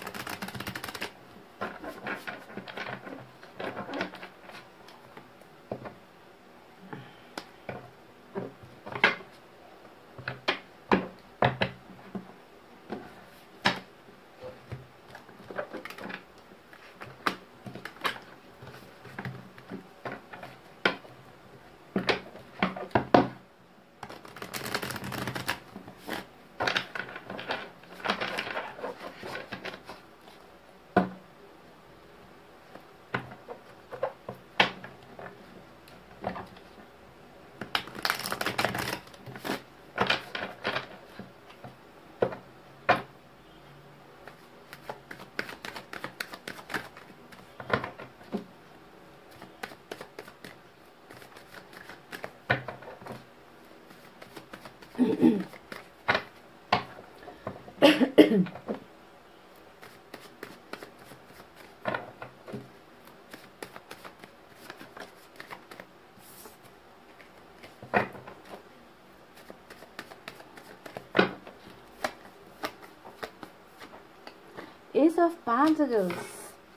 एस ऑफ़ पांटिकल्स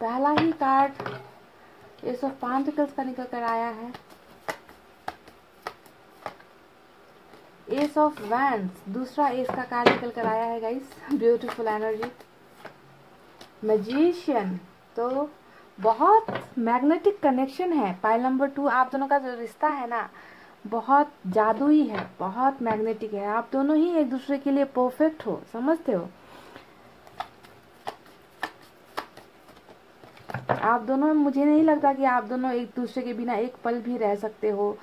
पहला ही कार्ड एस ऑफ़ पांटिकल्स का निकल कर आया है। एस ऑफ़ वैंड्स दूसरा एस का कार्ड निकल कर आया है गाइस ब्यूटीफुल एनर्जी मैजिशियन तो बहुत मैग्नेटिक कनेक्शन है। पाइल नंबर टू आप दोनों का जो रिश्ता है ना, बहुत जादुई है, बहुत मैग्नेटिक है। आप दोनों ही एक दूसरे के लिए परफेक्ट हो, समझते हो? आप दोनों, मुझे नहीं लगता कि आप दोनों एक दूसरे के बिना एक पल भी रह सकते हो।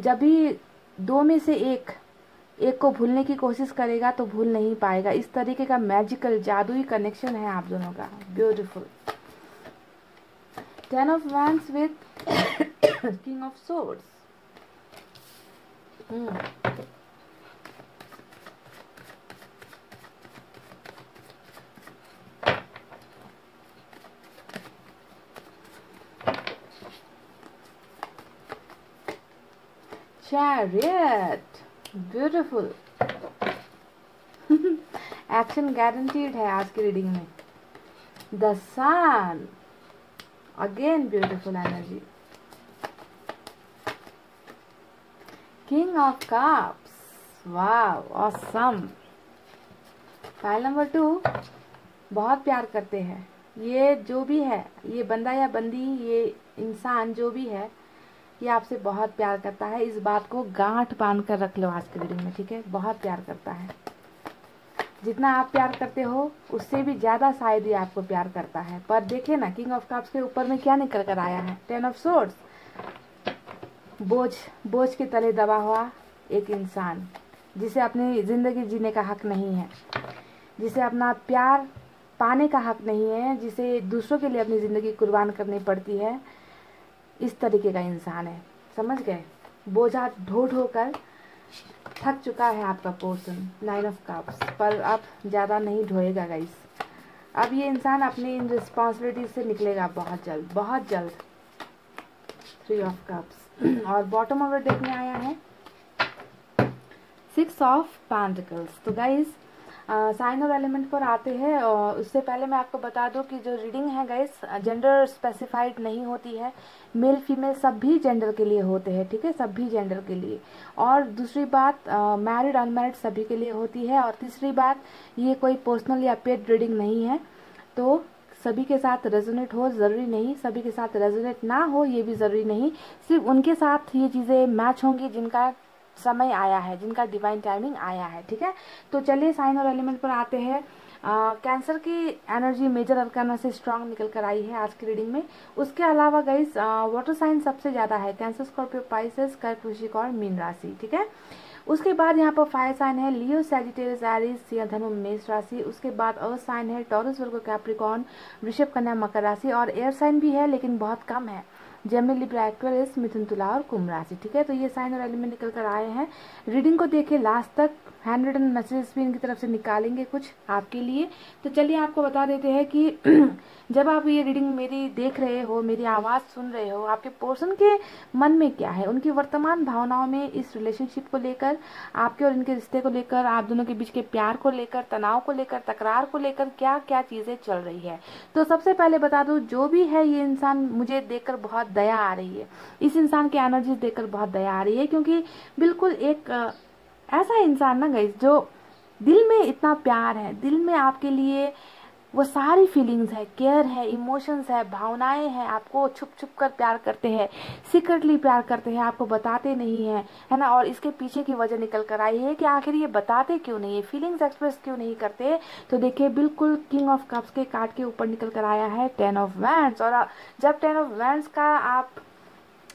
जब भी दो में से एक एक को भूलने की कोशिश करेगा तो भूल नहीं पाएगा। इस तरीके का मैजिकल जादुई कनेक्शन है आप दोनों का। Beautiful ten of wands with king of swords chariot beautiful. [laughs] Action guaranteed है आज की रीडिंग में. The sun again beautiful energy king of cups wow awesome pile number two बहुत प्यार करते हैं. ये जो भी है, ये बंदा या बंदी, ये इंसान जो भी है ये आपसे बहुत प्यार करता है। इस बात को गांठ बाँध कर रख लो आज की रीडिंग में, ठीक है? बहुत प्यार करता है। जितना आप प्यार करते हो, उससे भी ज़्यादा शायद ही आपको प्यार करता है। पर देखिए ना किंग ऑफ़ कप्स के ऊपर में क्या निकल कर आया है? टेन ऑफ़ सोर्ड्स बोझ बोझ के तले दबा हुआ एक इंसान, जिसे अपनी ज़िंदगी जीने का हक नहीं है। जिसे अपना प्यार पाने का हक नहीं है, जिसे दूसरों के लिए अपनी ज़िंदगी कुर्बान करनी पड़ती है। इस तरीके का इंसान है। समझ गए? बोझा ढो ढो कर थक चुका है आपका पोर्सन नाइन ऑफ़ कप्स पर अब ज़्यादा नहीं ढोएगा गाइस अब ये इंसान अपनी इन रिस्पॉन्सिबिलिटी से निकलेगा बहुत जल्द बहुत जल्द। थ्री ऑफ़ कप्स और बॉटम ऑफ़ देखने आया है। सिक्स ऑफ़ पैंटिकल्स तो गाइस साइन और एलिमेंट पर आते हैं और उससे पहले मैं आपको बता दूँ कि जो रीडिंग है गाइस जेंडर स्पेसिफाइड नहीं होती है। मेल फीमेल सब भी जेंडर के लिए होते हैं, ठीक है? सभी जेंडर के लिए। और दूसरी बात मैरिड अनमैरिड सभी के लिए होती है। और तीसरी बात, ये कोई पर्सनल या पेड रीडिंग नहीं है। तो सभी के साथ रेजोनेट हो, ज़रूरी नहीं। सभी के साथ रेजोनेट ना हो, ये भी ज़रूरी नहीं। सिर्फ़ उनके साथ ये चीज़ें मैच होंगी जिनका समय आया है, जिनका डिवाइन टाइमिंग आया है, ठीक है? तो चलिए साइन और एलिमेंट पर आते हैं। कैंसर की एनर्जी मेजर अरकाना से स्ट्रांग निकल कर आई है आज की रीडिंग में। उसके अलावा गाइस वाटर साइन सबसे ज़्यादा है कैंसर स्कॉर्पियो पाइसेस कर्क, वृश्चिक और मीन राशि, ठीक है? उसके बाद यहाँ पर फायर साइन है लियो सेजिटेरियस एरिस या धनु, मेष राशि। उसके बाद अर्थ साइन है टॉरस वर्गो कैप्रिकॉन वृषभ, कन्या, मकर राशि और एयर साइन भी है, लेकिन बहुत कम है। जेमिनी लिब्रा एक्वेरियस मिथुन तुला और कुंभ राशि ठीक है? तो ये साइन और एलिमेंट निकल कर आए हैं। रीडिंग को देखिए, लास्ट तक हैंड रिटन मैसेजेस भी इनकी तरफ़ से निकालेंगे कुछ आपके लिए। तो चलिए आपको बता देते हैं कि [clears throat] जब आप ये रीडिंग मेरी देख रहे हो, मेरी आवाज़ सुन रहे हो, आपके पर्सन के मन में क्या है? उनकी वर्तमान भावनाओं में इस रिलेशनशिप को लेकर, आपके और इनके रिश्ते को लेकर, आप दोनों के बीच के प्यार को लेकर, तनाव को लेकर, तकरार को लेकर क्या क्या चीज़ें चल रही है? तो सबसे पहले बता दूँ, जो भी है ये इंसान मुझे देखकर बहुत दया आ रही है। इस इंसान की एनर्जी देखकर बहुत दया आ रही है, क्योंकि बिल्कुल एक ऐसा इंसान ना गई जो दिल में इतना प्यार है, दिल में आपके लिए वो सारी फीलिंग्स है केयर है इमोशंस है, भावनाएँ हैं, आपको छुप छुप कर प्यार करते हैं सीक्रेटली प्यार करते हैं, आपको बताते नहीं है है ना? और इसके पीछे की वजह निकल कर आई है कि आखिर ये बताते क्यों नहीं है? फीलिंग्स एक्सप्रेस क्यों नहीं करते? तो देखिए, बिल्कुल किंग ऑफ़ कप्स के कार्ड के ऊपर निकल कर आया है टेन ऑफ़ वैंड और, जब टेन ऑफ़ वैंड का आप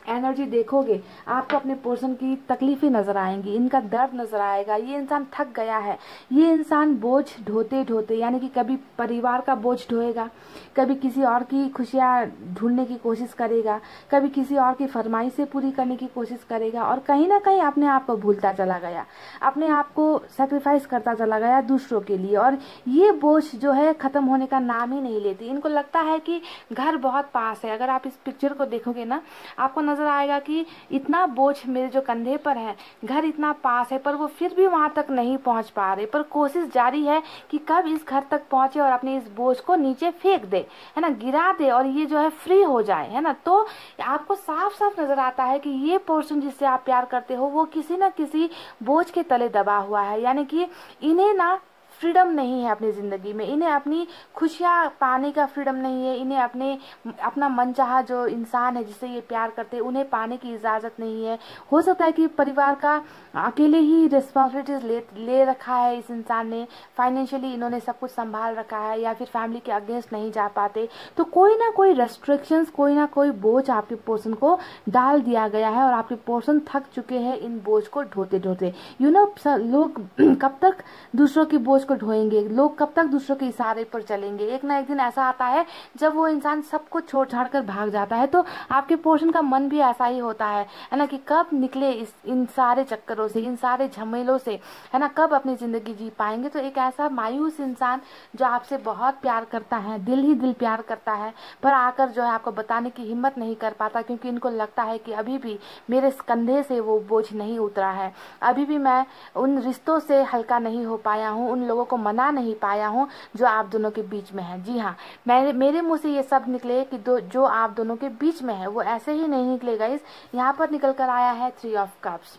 एनर्जी देखोगे, आपको अपने पोर्सन की तकलीफें नज़र आएँगी, इनका दर्द नज़र आएगा, ये इंसान थक गया है, ये इंसान बोझ ढोते ढोते यानी कि कभी परिवार का बोझ ढोएगा कभी किसी और की खुशियाँ ढूँढने की कोशिश करेगा, कभी किसी और की फरमाइशें पूरी करने की कोशिश करेगा और कहीं ना कहीं अपने आप को भूलता चला गया, अपने आप को सेक्रीफाइस करता चला गया दूसरों के लिए और ये बोझ जो है खत्म होने का नाम ही नहीं लेती। इनको लगता है कि घर बहुत पास है। अगर आप इस पिक्चर को देखोगे ना, आपको नज़र आएगा कि इतना बोझ मेरे जो कंधे पर है, घर इतना पास है, पर वो फिर भी वहाँ तक नहीं पहुँच पा रहे, पर कोशिश जारी है कि कब इस घर तक पहुँचे और अपने इस बोझ को नीचे फेंक दे। है ना, गिरा दे और ये जो है फ्री हो जाए, है ना? तो आपको साफ़ साफ़ नज़र आता है कि ये पोर्सन जिससे आप प्यार करते हो, वो किसी ना किसी बोझ के तले दबा हुआ है। यानी कि इन्हें ना फ्रीडम नहीं है अपनी ज़िंदगी में। इन्हें अपनी खुशियाँ पाने का फ्रीडम नहीं है। इन्हें अपने, अपना मनचाहा जो इंसान है जिससे ये प्यार करते हैं, उन्हें पाने की इजाज़त नहीं है। हो सकता है कि परिवार का अकेले ही रिस्पॉन्सिबिलिटीज ले ले रखा है इस इंसान ने। फाइनेंशियली इन्होंने सब कुछ संभाल रखा है या फिर फैमिली के अगेंस्ट नहीं जा पाते। तो कोई ना कोई रेस्ट्रिक्शंस कोई ना कोई बोझ आपके पोर्सन को डाल दिया गया है और आपके पोर्सन थक चुके हैं इन बोझ को ढोते ढोते यू नो लोग [clears throat] कब तक दूसरों के बोझ को को ढोएँगे लोग कब तक दूसरों के इशारे पर चलेंगे? एक ना एक दिन ऐसा आता है, जब वो इंसान सबको छोड़ छाड़ कर भाग जाता है तो आपके पोर्शन का मन भी ऐसा ही होता है है ना कि कब निकले इस, इन सारे चक्करों से, इन सारे झमेलों से, है ना? कब अपनी ज़िंदगी जी पाएँगे? तो एक ऐसा मायूस इंसान जो आपसे बहुत प्यार करता है, दिल ही दिल प्यार करता है, पर आकर जो है आपको बताने की हिम्मत नहीं कर पाता, क्योंकि इनको लगता है कि अभी भी मेरे कंधे से वो बोझ नहीं उतरा है। अभी भी मैं उन रिश्तों से हल्का नहीं हो पाया हूँ, उन लोगों को मना नहीं पाया हूँ, जो आप दोनों के बीच में है। जी हाँ मेरे मेरे मुँह से ये शब्द निकले कि दो, जो आप दोनों के बीच में है, वो ऐसे ही नहीं निकलेगा इस यहाँ पर निकल कर आया है थ्री ऑफ़ कप्स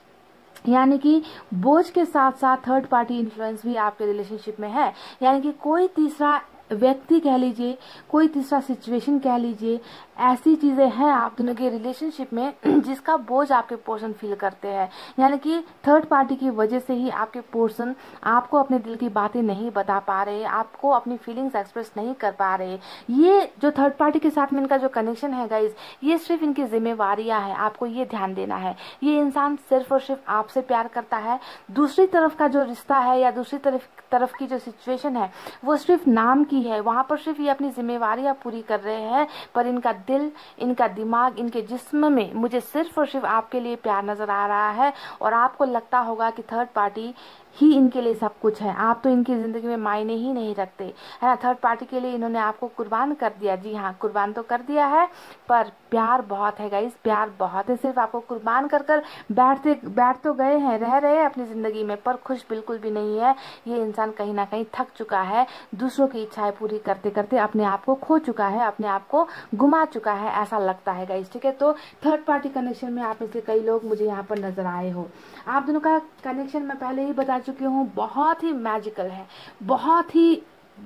यानी कि बोझ के साथ साथ थर्ड पार्टी इन्फ्लुएंस भी आपके रिलेशनशिप में है। यानी कि कोई तीसरा व्यक्ति कह लीजिए, कोई तीसरा सिचुएशन कह लीजिए, ऐसी चीज़ें हैं आप दोनों के रिलेशनशिप में [clears throat] जिसका बोझ आपके पोर्सन फील करते हैं। यानी कि थर्ड पार्टी की वजह से ही आपके पोर्सन आपको अपने दिल की बातें नहीं बता पा रहे, आपको अपनी फीलिंग्स एक्सप्रेस नहीं कर पा रहे। ये जो थर्ड पार्टी के साथ में इनका जो कनेक्शन है गाइज़ ये सिर्फ़ इनकी जिम्मेवारियाँ है। आपको ये ध्यान देना है। ये इंसान सिर्फ़ और सिर्फ़ आपसे प्यार करता है। दूसरी तरफ़ का जो रिश्ता है या दूसरी तरफ़ तरफ़ की जो सिचुएशन है, वो सिर्फ़ नाम की है। वहाँ पर सिर्फ़ ये अपनी जिम्मेवारियाँ पूरी कर रहे हैं, पर इनका दिल, इनका दिमाग, इनके जिस्म में मुझे सिर्फ़ और सिर्फ़ आपके लिए प्यार नज़र आ रहा है और आपको लगता होगा कि थर्ड पार्टी ही इनके लिए सब कुछ है। आप तो इनकी ज़िंदगी में मायने ही नहीं रखते। है ना? थर्ड पार्टी के लिए इन्होंने आपको कुर्बान कर दिया। जी हाँ कुर्बान तो कर दिया है, पर प्यार बहुत है गाइस प्यार बहुत है। सिर्फ़ आपको कुर्बान कर कर बैठते, बैठ तो गए हैं, रह रहे हैं अपनी ज़िंदगी में, पर खुश बिल्कुल भी नहीं है। ये इंसान कहीं ना कहीं थक चुका है। दूसरों की इच्छाएँ पूरी करते करते अपने आप को खो चुका है, अपने आप को गुमा चुका है, ऐसा लगता है गाइस ठीक है? तो थर्ड पार्टी कनेक्शन में आप में से कई लोग मुझे यहाँ पर नज़र आए हो। आप दोनों का कनेक्शन मैं पहले ही बता चुकी हूँ, बहुत ही मैजिकल है। बहुत ही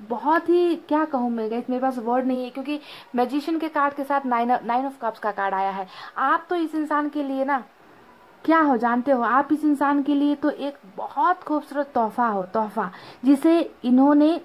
बहुत ही, क्या कहूँ मैं गई मेरे पास वर्ड नहीं है, क्योंकि मैजिशियन के कार्ड के साथ नाइन नाइन ऑफ़ कप्स का कार्ड आया है। आप तो इस इंसान के लिए ना, क्या हो, जानते हो? आप इस इंसान के लिए तो एक बहुत खूबसूरत तोहफा हो, तोहफा, जिसे इन्होंने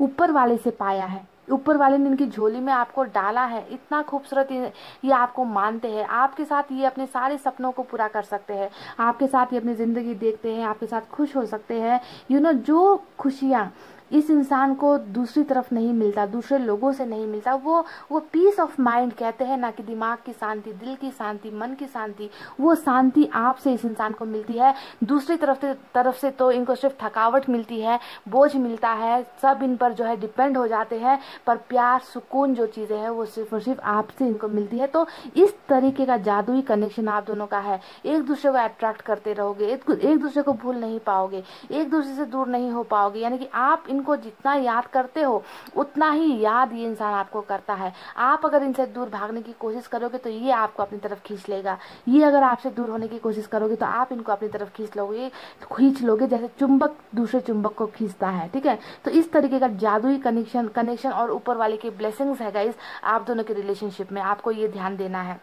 ऊपर वाले से पाया है। ऊपर वाले ने इनकी झोली में आपको डाला है, इतना खूबसूरत ये आपको मानते हैं। आपके साथ ये अपने सारे सपनों को पूरा कर सकते हैं। आपके साथ ये अपनी ज़िंदगी देखते हैं, आपके साथ खुश हो सकते हैं। यू नो जो खुशियाँ इस इंसान को दूसरी तरफ़ नहीं मिलता दूसरे लोगों से नहीं मिलता। वो वो पीस ऑफ़ माइंड कहते हैं ना कि दिमाग की शांति दिल की शांति मन की शांति। वो शांति आपसे इस इंसान को मिलती है। दूसरी तरफ़ से तरफ़ से तो इनको सिर्फ़ थकावट मिलती है बोझ मिलता है सब इन पर जो है डिपेंड हो जाते हैं पर प्यार सुकून जो चीज़ें हैं वो सिर्फ़ और सिर्फ़ आपसे इनको मिलती है। तो इस तरीके का जादुई कनेक्शन आप दोनों का है। एक दूसरे को अट्रैक्ट करते रहोगे एक, दूसरे को भूल नहीं पाओगे एक दूसरे से दूर नहीं हो पाओगे। यानी कि आप इनको जितना याद करते हो, उतना ही याद ये इंसान आपको करता है। आप अगर इनसे दूर भागने की कोशिश करोगे तो ये आपको अपनी तरफ़ खींच लेगा। ये अगर आपसे दूर होने की कोशिश करोगे तो आप इनको अपनी तरफ़ खींच लोगे खींच लोगे जैसे चुंबक दूसरे चुंबक को खींचता है, ठीक है? तो इस तरीके का जादुई कनेक्शन कनेक्शन और ऊपर वाले के ब्लेसिंग्स है गाइस आप दोनों के रिलेशनशिप में आपको ये ध्यान देना है।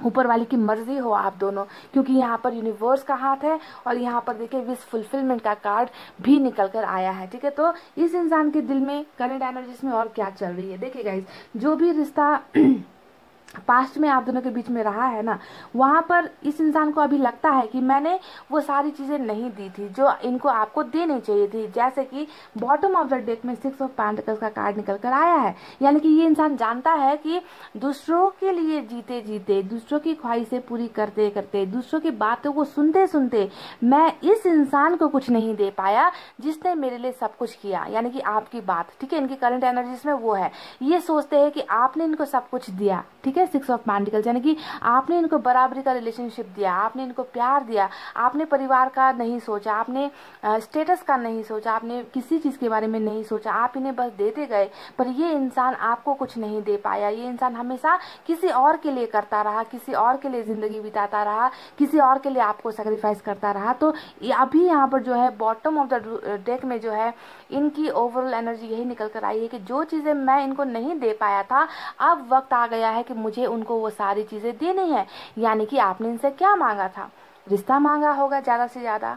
ऊपर वाले की मर्ज़ी हो आप दोनों, क्योंकि यहाँ पर यूनिवर्स का हाथ है और यहाँ पर देखिए विश फुलफिलमेंट का कार्ड भी निकल कर आया है, ठीक है? तो इस इंसान के दिल में करंट एनर्जीज में और क्या चल रही है? देखिए गाइज़ जो भी रिश्ता [clears throat] पास्ट में आप दोनों के बीच में रहा है ना, वहाँ पर इस इंसान को अभी लगता है कि मैंने वो सारी चीज़ें नहीं दी थी, जो इनको आपको देनी चाहिए थी। जैसे कि बॉटम ऑफ़ द डेक में सिक्स ऑफ़ पैंटिकल्स का कार्ड निकल कर आया है। यानी कि ये इंसान जानता है कि दूसरों के लिए जीते जीते दूसरों की ख्वाहिशें पूरी करते करते दूसरों की बातों को सुनते सुनते मैं इस इंसान को कुछ नहीं दे पाया जिसने मेरे लिए सब कुछ किया। यानी कि आपकी बात, ठीक है? इनकी करंट एनर्जीज में वो है। ये सोचते हैं कि आपने इनको सब कुछ दिया, ठीक है? सिक्स ऑफ़ मैंडिकल्स यानी कि आपने इनको बराबरी का रिलेशनशिप दिया, आपने इनको प्यार दिया, आपने परिवार का नहीं सोचा, आपने स्टेटस का नहीं सोचा, आपने किसी चीज़ के बारे में नहीं सोचा, आप इन्हें बस देते गए, पर ये इंसान आपको कुछ नहीं दे पाया। ये इंसान हमेशा किसी और के लिए करता रहा, किसी और के लिए ज़िंदगी बिताता रहा, किसी और के लिए आपको सेक्रीफाइस करता रहा। तो अभी यहाँ पर जो है बॉटम ऑफ़ द डेक में जो है, इनकी ओवरऑल एनर्जी यही निकल कर आई है कि जो चीज़ें मैं इनको नहीं दे पाया था, अब वक्त आ गया है कि मुझे उनको वो सारी चीज़ें देनी है। यानी कि आपने इनसे क्या मांगा था? रिश्ता मांगा होगा ज़्यादा से ज़्यादा।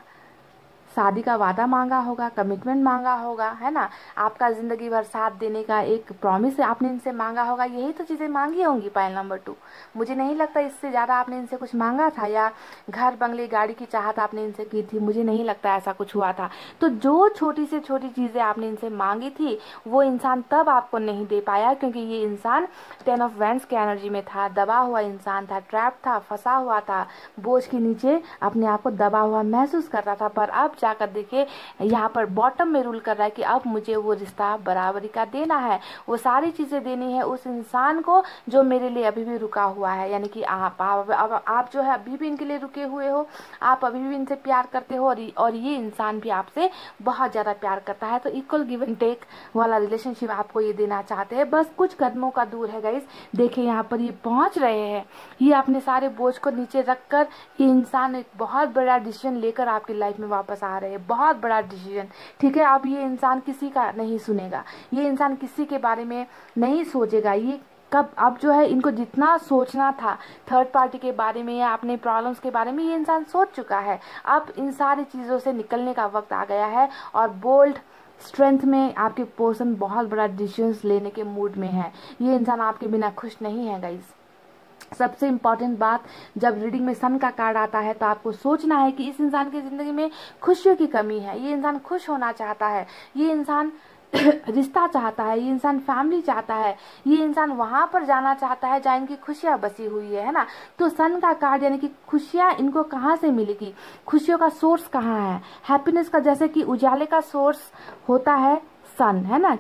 शादी का वादा मांगा होगा कमिटमेंट मांगा होगा, है ना? आपका ज़िंदगी भर साथ देने का एक प्रॉमिस आपने इनसे मांगा होगा, यही तो चीज़ें मांगी होंगी पायल नंबर टू मुझे नहीं लगता इससे ज़्यादा आपने इनसे कुछ मांगा था या घर बंगले गाड़ी की चाहत आपने इनसे की थी, मुझे नहीं लगता ऐसा कुछ हुआ था. तो जो छोटी से छोटी चीज़ें आपने इनसे मांगी थी, वो इंसान तब आपको नहीं दे पाया, क्योंकि ये इंसान टेन ऑफ़ वेंट्स के एनर्जी में था, दबा हुआ इंसान था ट्रैप था, फंसा हुआ था, बोझ के नीचे अपने आप को दबा हुआ महसूस करता था, पर अब जाकर देखिए यहाँ पर बॉटम में रूल कर रहा है कि अब मुझे वो रिश्ता बराबरी का देना है। वो सारी चीज़ें देनी है उस इंसान को जो मेरे लिए अभी भी रुका हुआ है। यानी कि आप आप, आप, आप जो है अभी भी इनके लिए रुके हुए हो आप अभी भी इनसे प्यार करते हो और, और ये इंसान भी आपसे बहुत ज़्यादा प्यार करता है। तो इक्वल गिव एंड टेक वाला रिलेशनशिप आपको ये देना चाहते हैं। बस कुछ कदमों का दूर है गाइस देखिए यहाँ पर ये पहुँच रहे हैं। ये अपने सारे बोझ को नीचे रखकर ये इंसान एक बहुत बड़ा डिसीज़न लेकर आपकी लाइफ में वापस आ रहे हैं। बहुत बड़ा डिसीज़न ठीक है, अब ये इंसान किसी का नहीं सुनेगा। ये इंसान किसी के बारे में नहीं सोचेगा। ये कब, अब जो है, इनको जितना सोचना था थर्ड पार्टी के बारे में या अपने प्रॉब्लम्स के बारे में, ये इंसान सोच चुका है। अब इन सारी चीज़ों से निकलने का वक्त आ गया है और बोल्ड स्ट्रेंथ में आपके पर्सन बहुत बड़ा डिसीज़न लेने के मूड में है। ये इंसान आपके बिना खुश नहीं है गाइज़ सबसे इंपॉर्टेंट बात, जब रीडिंग में सन का कार्ड आता है तो आपको सोचना है कि इस इंसान की ज़िंदगी में खुशियों की कमी है। ये इंसान खुश होना चाहता है। ये इंसान [coughs] रिश्ता चाहता है। ये इंसान फैमिली चाहता है। ये इंसान वहाँ पर जाना चाहता है जहाँ इनकी खुशियाँ बसी हुई है है ना? तो सन का कार्ड यानी कि खुशियाँ इनको कहाँ से मिलेगी? खुशियों का सोर्स कहाँ है? हैप्पीनेस का, जैसे कि उजाले का सोर्स होता है सन है ना?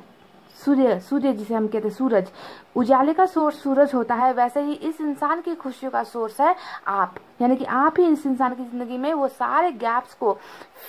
सूर्य सूर्य जिसे हम कहते हैं, सूरज। उजाले का सोर्स सूरज होता है, वैसे ही इस इंसान की खुशियों का सोर्स है आप। यानी कि आप ही इस इंसान की ज़िंदगी में वो सारे गैप्स को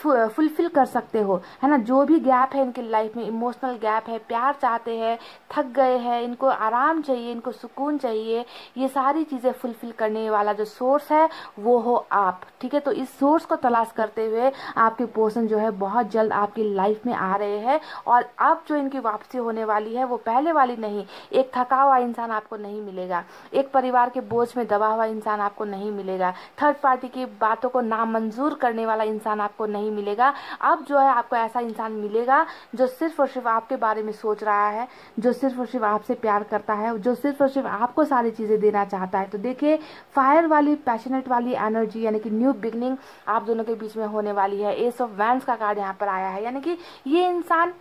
फुलफिल कर सकते हो। है ना? जो भी गैप है इनकी लाइफ में इमोशनल गैप है, प्यार चाहते हैं, थक गए हैं, इनको आराम चाहिए, इनको सुकून चाहिए, ये सारी चीज़ें फुलफिल करने वाला जो सोर्स है, वो हो आप। ठीक है? तो इस सोर्स को तलाश करते हुए आपके पोर्सन जो है बहुत जल्द आपकी लाइफ में आ रहे हैं। और अब जो इनकी वापसी होने वाली है, वो पहले वाली नहीं, एक थका हुआ इंसान आपको नहीं मिलेगा। एक परिवार के बोझ में दबा हुआ इंसान आपको नहीं मिलेगा। थर्ड पार्टी की बातों को नामंजूर करने वाला इंसान आपको नहीं मिलेगा। अब जो है, आपको ऐसा इंसान मिलेगा जो सिर्फ़ और सिर्फ़ आपके बारे में सोच रहा है, जो सिर्फ़ और सिर्फ़ आपसे प्यार करता है, जो सिर्फ़ और सिर्फ़ आपको सारी चीज़ें देना चाहता है। तो देखिए फायर वाली पैशनेट वाली एनर्जी यानी कि न्यू बिगनिंग आप दोनों के बीच में होने वाली है। एस ऑफ़ वैंड का कार्ड यहाँ पर आया है। यानी कि ये इंसान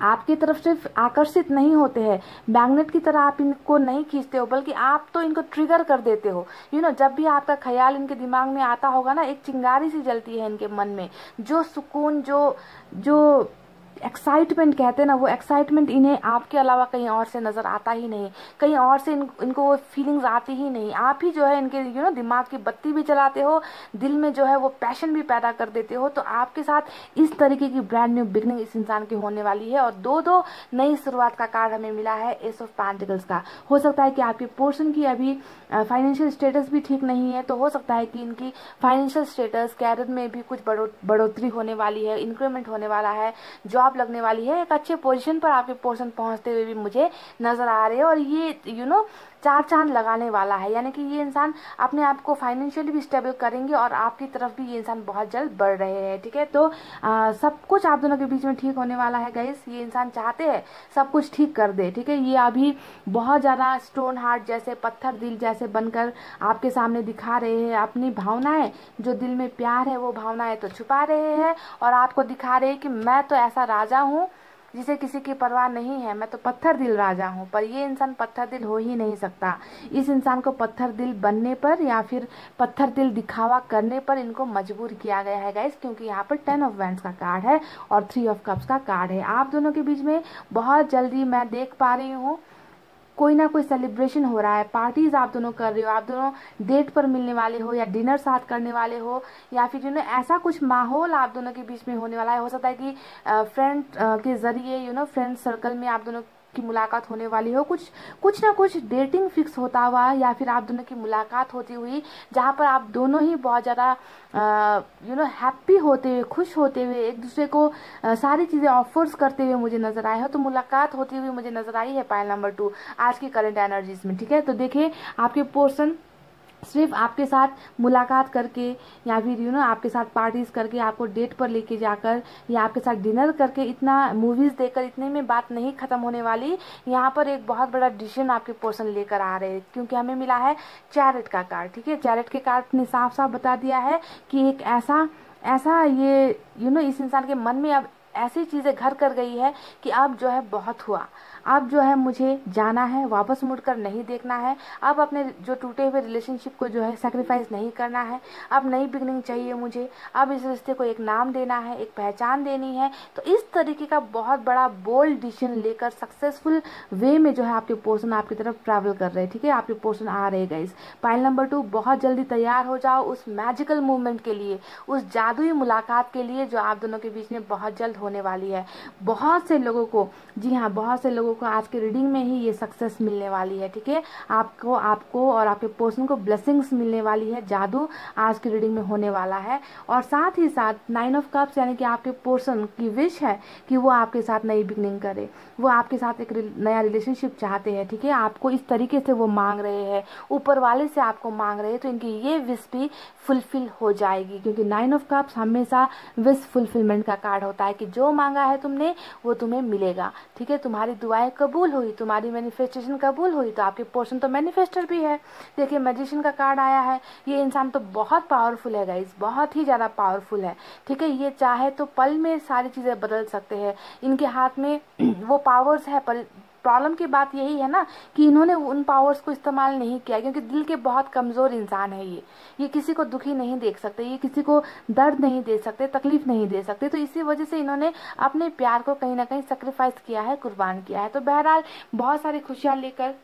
आपकी तरफ़ सिर्फ़ आकर्षित नहीं होते हैं। मैग्नेट की तरह आप इनको नहीं खींचते हो बल्कि आप तो इनको ट्रिगर कर देते हो। यू you नो know, जब भी आपका ख्याल इनके दिमाग में आता होगा ना एक चिंगारी सी जलती है इनके मन में। जो सुकून जो जो एक्साइटमेंट कहते हैं ना वो एक्साइटमेंट इन्हें आपके अलावा कहीं और से नज़र आता ही नहीं कहीं और से इन, इनको वो फीलिंग्स आती ही नहीं। आप ही जो है इनके यू नो दिमाग की बत्ती भी चलाते हो दिल में जो है वो पैशन भी पैदा कर देते हो तो आपके साथ इस तरीके की ब्रांड न्यू बिगनिंग इस इंसान की होने वाली है। और दो दो नई शुरुआत का कार्ड हमें मिला है एस ऑफ़ पैंटिकल्स का। हो सकता है कि आपके पोर्सन की अभी फाइनेंशियल स्टेटस भी ठीक नहीं है तो हो सकता है कि इनकी फाइनेंशियल स्टेटस कैरियर में भी कुछ बढ़ोतरी होने वाली है इंक्रीमेंट होने वाला है जॉब लगने वाली है। एक अच्छे पोजीशन पर आपके पोर्सन पहुँचते हुए भी मुझे नज़र आ रहे हैं और ये यू नो चार चाँद लगाने वाला है। यानी कि ये इंसान अपने आप को फाइनेंशियली भी स्टेबल करेंगे और आपकी तरफ़ भी ये इंसान बहुत जल्द बढ़ रहे हैं ठीक है? तो आ, सब कुछ आप दोनों के बीच में ठीक होने वाला है गैस ये इंसान चाहते हैं सब कुछ ठीक कर दे ठीक है? ये अभी बहुत ज़्यादा स्टोन हार्ट जैसे पत्थर दिल जैसे बनकर आपके सामने दिखा रहे हैं। अपनी भावनाएँ जो दिल में प्यार है वो भावनाएँ तो छुपा रहे हैं और आपको दिखा रहे हैं कि मैं तो ऐसा राजा हूँ जिसे किसी की परवाह नहीं है, मैं तो पत्थर दिल राजा हूँ, पर ये इंसान पत्थर दिल हो ही नहीं सकता। इस इंसान को पत्थर दिल बनने पर या फिर पत्थर दिल दिखावा करने पर इनको मजबूर किया गया है गाइस क्योंकि यहाँ पर टेन ऑफ़ वैंड का कार्ड है और थ्री ऑफ़ कप्स का कार्ड है। आप दोनों के बीच में बहुत जल्दी मैं देख पा रही हूँ कोई ना कोई सेलिब्रेशन हो रहा है। पार्टीज़ आप दोनों कर रहे हो, आप दोनों डेट पर मिलने वाले हो या डिनर साथ करने वाले हो, या फिर यू नो ऐसा कुछ माहौल आप दोनों के बीच में होने वाला है। हो सकता है कि फ्रेंड के ज़रिए यू नो फ्रेंड सर्कल में आप दोनों की मुलाकात होने वाली हो। कुछ कुछ ना कुछ डेटिंग फिक्स होता हुआ या फिर आप दोनों की मुलाकात होती हुई जहाँ पर आप दोनों ही बहुत ज़्यादा यू नो हैप्पी होते हुए खुश होते हुए एक दूसरे को आ, सारी चीज़ें ऑफर्स करते हुए मुझे नज़र आए हो तो मुलाकात होती हुई मुझे नज़र आई है पायल नंबर टू आज की करेंट एनर्जीज में ठीक है? तो देखिए आपके पोर्सन सिर्फ़ आपके साथ मुलाकात करके या फिर यू नो आपके साथ पार्टीज़ करके, आपको डेट पर लेके जाकर या आपके साथ डिनर करके इतना मूवीज़ देकर इतने में बात नहीं खत्म होने वाली, यहाँ पर एक बहुत बड़ा डिसीज़न आपके पोर्सन लेकर आ रहे हैं। क्योंकि हमें मिला है चैरेट का कार्ड ठीक है? चैरेट के कार्ड ने साफ़ साफ़ बता दिया है कि एक ऐसा ऐसा ये यू नो इस इंसान के मन में अब ऐसी चीज़ें घर कर गई है कि अब जो है बहुत हुआ। अब जो है मुझे जाना है, वापस मुड़कर नहीं देखना है। अब अपने जो टूटे हुए रिलेशनशिप को जो है सेक्रीफाइस नहीं करना है। अब नई बिगनिंग चाहिए मुझे। अब इस रिश्ते को एक नाम देना है, एक पहचान देनी है। तो इस तरीके का बहुत बड़ा बोल्ड डिसीज़न लेकर सक्सेसफुल वे में जो है आपके पोर्सन आपकी तरफ़ ट्रैवल कर रहे हैं। ठीक है? आपके पोर्सन आ रहे गाइस पाइल नंबर टू बहुत जल्दी तैयार हो जाओ उस मैजिकल मूवमेंट के लिए, उस जादुई मुलाकात के लिए जो आप दोनों के बीच में बहुत जल्द होने वाली है। बहुत से लोगों को, जी हाँ बहुत से लोगों को आज के रीडिंग में ही ये सक्सेस मिलने वाली है, ठीक है? आपको आपको और आपके पर्सन को ब्लेसिंग्स मिलने वाली है, जादू आज की रीडिंग में होने वाला है। और साथ ही साथ नाइन ऑफ़ कप्स यानी कि आपके पर्सन की विश है कि वो आपके साथ नई बिगनिंग करे। वो आपके साथ एक नया रिलेशनशिप चाहते हैं, ठीक है? आपको इस तरीके से वो मांग रहे हैं, ऊपर वाले से आपको मांग रहे हैं तो इनकी ये विश भी फुलफिल हो जाएगी, क्योंकि नाइन ऑफ़ कप्स हमेशा विश फुलफिलमेंट का कार्ड होता है कि जो मांगा है तुमने, वो तुम्हें मिलेगा, ठीक है? तुम्हारी दुआएँ कबूल हुई, तुम्हारी मैनिफेस्टेशन कबूल हुई तो आपके पोर्शन तो मैनिफेस्टर भी है। देखिए मैजिशियन का कार्ड आया है, ये इंसान तो बहुत पावरफुल है गाइज़ बहुत ही ज़्यादा पावरफुल है, ठीक है? ये चाहे तो पल में सारी चीज़ें बदल सकते हैं, इनके हाथ में [clears throat] वो पावर्स है, पर प्रॉब्लम की बात यही है ना कि इन्होंने उन पावर्स को इस्तेमाल नहीं किया, क्योंकि दिल के बहुत कमज़ोर इंसान है ये। ये किसी को दुखी नहीं देख सकते, ये किसी को दर्द नहीं दे सकते, तकलीफ़ नहीं दे सकते। तो इसी वजह से इन्होंने अपने प्यार को कहीं ना कहीं सेक्रीफाइस किया है, कुर्बान किया है। तो बहरहाल, बहुत सारी खुशियाँ लेकर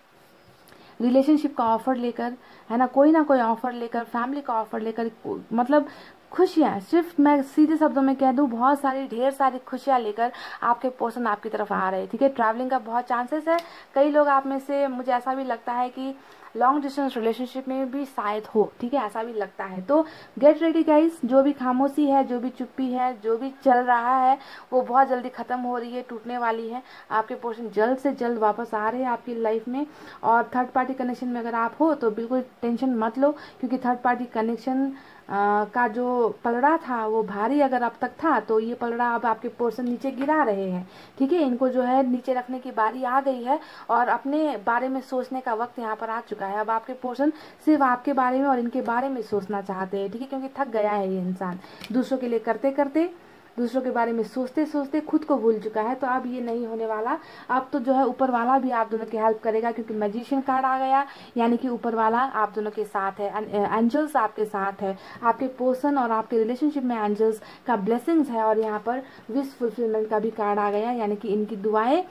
रिलेशनशिप का ऑफ़र लेकर, है ना, कोई ना कोई ऑफ़र लेकर फैमिली का ऑफ़र लेकर मतलब खुशियाँ, सिर्फ़ मैं सीधे शब्दों में कह दूँ, बहुत सारी, ढेर सारी खुशियाँ लेकर आपके पोर्सन आपकी तरफ़ आ रहे हैं, ठीक है? ट्रैवलिंग का बहुत चांसेस है। कई लोग आप में से, मुझे ऐसा भी लगता है कि लॉन्ग डिस्टेंस रिलेशनशिप में भी शायद हो, ठीक है? ऐसा भी लगता है। तो गेट रेडी गाइस जो भी खामोशी है, जो भी चुप्पी है, जो भी चल रहा है, वो बहुत जल्दी खत्म हो रही है, टूटने वाली है। आपके पोर्शन जल्द से जल्द वापस आ रहे हैं आपकी लाइफ में। और थर्ड पार्टी कनेक्शन में अगर आप हो तो बिल्कुल टेंशन मत लो, क्योंकि थर्ड पार्टी कनेक्शन का जो पलड़ा था, वो भारी अगर अब तक था तो ये पलड़ा अब आपके पोर्शन नीचे गिरा रहे हैं। ठीक है, इनको जो है नीचे रखने की बारी आ गई है और अपने बारे में सोचने का वक्त यहाँ पर आ चुका है। अब आपके पोर्शन सिर्फ़ आपके बारे में और इनके बारे में सोचना चाहते हैं। ठीक है, क्योंकि थक गया है ये इंसान। दूसरों के लिए करते करते दूसरों के बारे में सोचते सोचते खुद को भूल चुका है तो अब ये नहीं होने वाला। अब तो जो है ऊपर वाला भी आप दोनों की हेल्प करेगा, क्योंकि मैजिशियन कार्ड आ गया, यानी कि ऊपर वाला आप दोनों के साथ है एंजल्स आपके साथ है। आपके पर्सन और आपके रिलेशनशिप में एंजल्स का ब्लेसिंग्स है, और यहाँ पर विश फुलफिलमेंट का भी कार्ड आ गया, यानी कि इनकी दुआएँ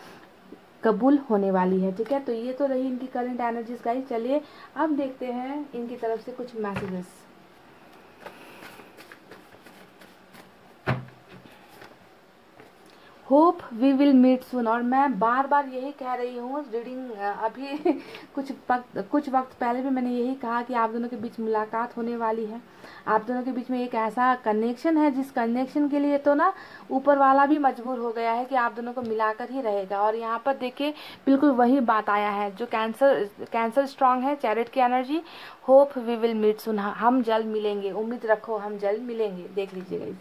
कबूल होने वाली है, ठीक है? तो ये तो रही इनकी करंट एनर्जीज गाइस चलिए, अब देखते हैं इनकी तरफ़ से कुछ messages hope we will meet soon. और मैं बार बार यही कह रही हूँ, रीडिंग अभी [laughs] कुछ वक्त कुछ वक्त पहले भी मैंने यही कहा कि आप दोनों के बीच मुलाकात होने वाली है। आप दोनों के बीच में एक ऐसा कनेक्शन है, जिस कनेक्शन के लिए तो ना ऊपर वाला भी मजबूर हो गया है कि आप दोनों को मिलाकर ही रहेगा। और यहाँ पर देखिए, बिल्कुल वही बात आया है, जो कैंसर कैंसर स्ट्रांग है चैरिट की energy hope we will meet soon हम जल्द मिलेंगे। उम्मीद रखो हम जल्द मिलेंगे। देख लीजिएगा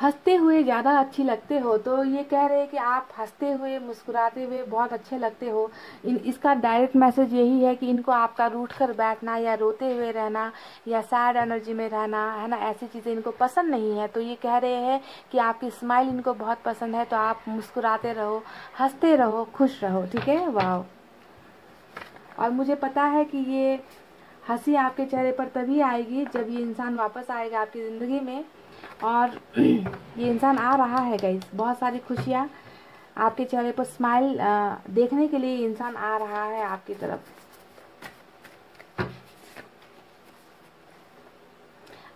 हँसते हुए ज़्यादा अच्छी लगते हो तो ये कह रहे हैं कि आप हँसते हुए, मुस्कुराते हुए बहुत अच्छे लगते हो। इन, इसका डायरेक्ट मैसेज यही है कि इनको आपका रूठ कर बैठना या रोते हुए रहना या सैड एनर्जी में रहना, है ना, ऐसी चीज़ें इनको पसंद नहीं है। तो ये कह रहे हैं कि आपकी स्माइल इनको बहुत पसंद है तो आप मुस्कुराते रहो, हँसते रहो, खुश रहो, ठीक है? वाह और मुझे पता है कि ये हँसी आपके चेहरे पर तभी आएगी जब ये इंसान वापस आएगा आपकी ज़िंदगी में। और ये इंसान आ रहा है गई बहुत सारी खुशियाँ आपके चेहरे पर स्माइल देखने के लिए इंसान आ रहा है आपकी तरफ़.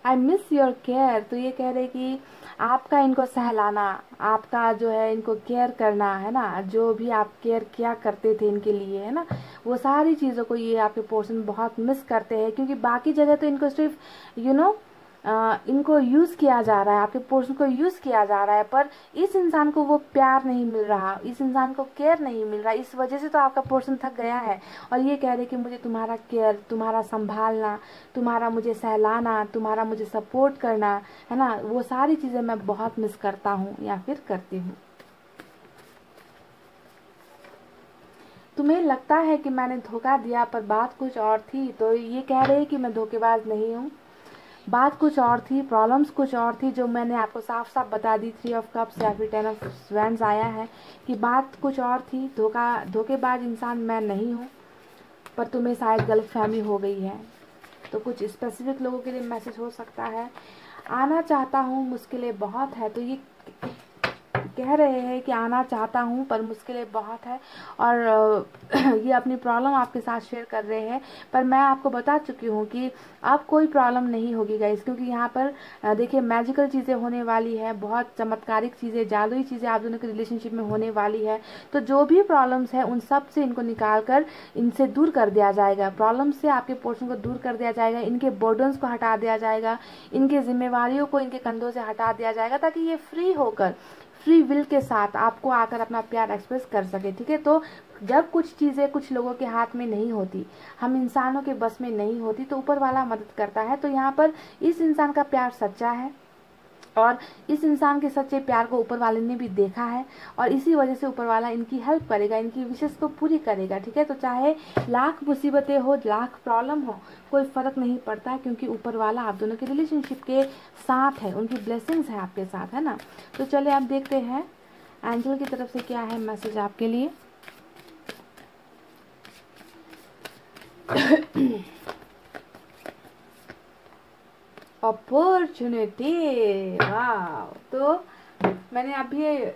आई मिस योर केयर तो ये कह रहे कि आपका इनको सहलाना आपका जो है इनको केयर करना है ना? जो भी आप केयर किया करते थे इनके लिए है ना? वो सारी चीज़ों को ये आपके पोर्सन बहुत मिस करते हैं क्योंकि बाकी जगह तो इनको सिर्फ़ यू you नो know, इनको यूज़ किया जा रहा है, आपके पोर्सन को यूज़ किया जा रहा है, पर इस इंसान को वो प्यार नहीं मिल रहा, इस इंसान को केयर नहीं मिल रहा, इस वजह से तो आपका पोर्सन थक गया है। और ये कह रहे कि मुझे तुम्हारा केयर, तुम्हारा संभालना, तुम्हारा मुझे सहलाना, तुम्हारा मुझे सपोर्ट करना, है ना, वो सारी चीज़ें मैं बहुत मिस करता हूँ या फिर करती हूँ। तुम्हें लगता है कि मैंने धोखा दिया पर बात कुछ और थी तो ये कह रहे कि मैं धोखेबाज नहीं हूँ? बात कुछ और थी प्रॉब्लम्स कुछ और थी जो मैंने आपको साफ़ साफ़ बता दी थ्री ऑफ़ कप्स या फिर टेन ऑफ़ स्वैंस आया है कि बात कुछ और थी, धोखा, धोखेबाज इंसान मैं नहीं हूँ, पर तुम्हें शायद गलत फहमी हो गई है। तो कुछ स्पेसिफिक लोगों के लिए मैसेज हो सकता है। आना चाहता हूँ, मुश्किलें बहुत है तो ये कह रहे हैं कि आना चाहता हूँ, पर मुश्किलें बहुत है। और [clears throat] ये अपनी प्रॉब्लम आपके साथ शेयर कर रहे हैं। पर मैं आपको बता चुकी हूँ कि अब कोई प्रॉब्लम नहीं होगी गाइस क्योंकि यहाँ पर देखिए मैजिकल चीज़ें होने वाली है, बहुत चमत्कारिक चीज़ें, जादुई चीज़ें आप दोनों के रिलेशनशिप में होने वाली है। तो जो भी प्रॉब्लम्स हैं, उन सबसे इनको निकाल कर इनसे दूर कर दिया जाएगा। प्रॉब्लम से आपके पोर्सन को दूर कर दिया जाएगा, इनके बर्डन्स को हटा दिया जाएगा, इनके जिम्मेवारियों को इनके कंधों से हटा दिया जाएगा, ताकि ये फ्री होकर फ्री विल के साथ आपको आकर अपना प्यार एक्सप्रेस कर सके, ठीक है? तो जब कुछ चीज़ें कुछ लोगों के हाथ में नहीं होती, हम इंसानों के बस में नहीं होती तो ऊपर वाला मदद करता है। तो यहाँ पर इस इंसान का प्यार सच्चा है। और इस इंसान के सच्चे प्यार को ऊपर वाले ने भी देखा है और इसी वजह से ऊपर वाला इनकी हेल्प करेगा इनकी विशेष को पूरी करेगा ठीक है? तो चाहे लाख मुसीबतें हो लाख प्रॉब्लम हो कोई फ़र्क नहीं पड़ता क्योंकि ऊपर वाला आप दोनों के रिलेशनशिप के साथ है उनकी ब्लेसिंग्स है आपके साथ है ना? तो चले आप देखते हैं। एंजल की तरफ़ से क्या है मैसेज आपके लिए? [coughs] [coughs] [coughs] अपॉर्चुनिटी वाह तो मैंने अभी ये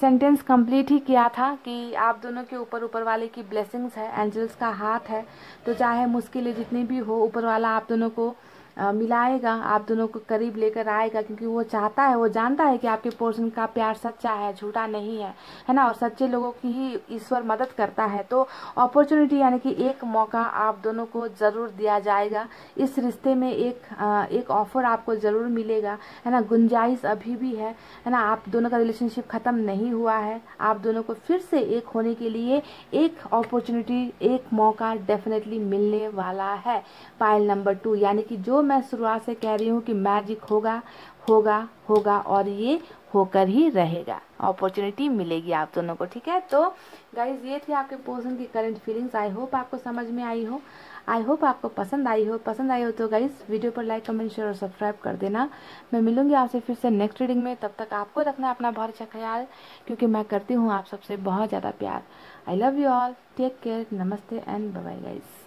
सेंटेंस कंप्लीट ही किया था कि आप दोनों के ऊपर ऊपर वाले की ब्लेसिंग्स है एंजल्स का हाथ है। तो चाहे मुश्किलें जितनी भी हो, ऊपर वाला आप दोनों को मिलाएगा आप दोनों को करीब लेकर आएगा क्योंकि वो चाहता है वो जानता है कि आपके पोर्सन का प्यार सच्चा है झूठा नहीं है है ना? और सच्चे लोगों की ही ईश्वर मदद करता है। तो अपॉर्चुनिटी यानी कि एक मौका आप दोनों को ज़रूर दिया जाएगा। इस रिश्ते में एक आ, एक ऑफ़र आपको ज़रूर मिलेगा है ना? गुंजाइश अभी भी है है ना? आप दोनों का रिलेशनशिप ख़त्म नहीं हुआ है। आप दोनों को फिर से एक होने के लिए एक अपॉर्चुनिटी एक मौका डेफिनेटली मिलने वाला है। पाइल नंबर टू यानी कि जो मैं शुरुआत से कह रही हूँ कि मैजिक होगा होगा होगा और ये होकर ही रहेगा। अपॉर्चुनिटी मिलेगी आप दोनों को, ठीक है? तो गाइज़ ये थी आपके पोर्सन की करंट फीलिंग्स आई होप आपको समझ में आई हो। आई होप आपको पसंद आई हो। पसंद आई हो तो गाइज़ वीडियो पर लाइक कमेंट शेयर और सब्सक्राइब कर देना। मैं मिलूँगी आपसे फिर से नेक्स्ट रीडिंग में। तब तक आपको रखना अपना बहुत अच्छा ख्याल, क्योंकि मैं करती हूँ आप सबसे बहुत ज़्यादा प्यार। I love you all take care नमस्ते एंड बाय गाइज़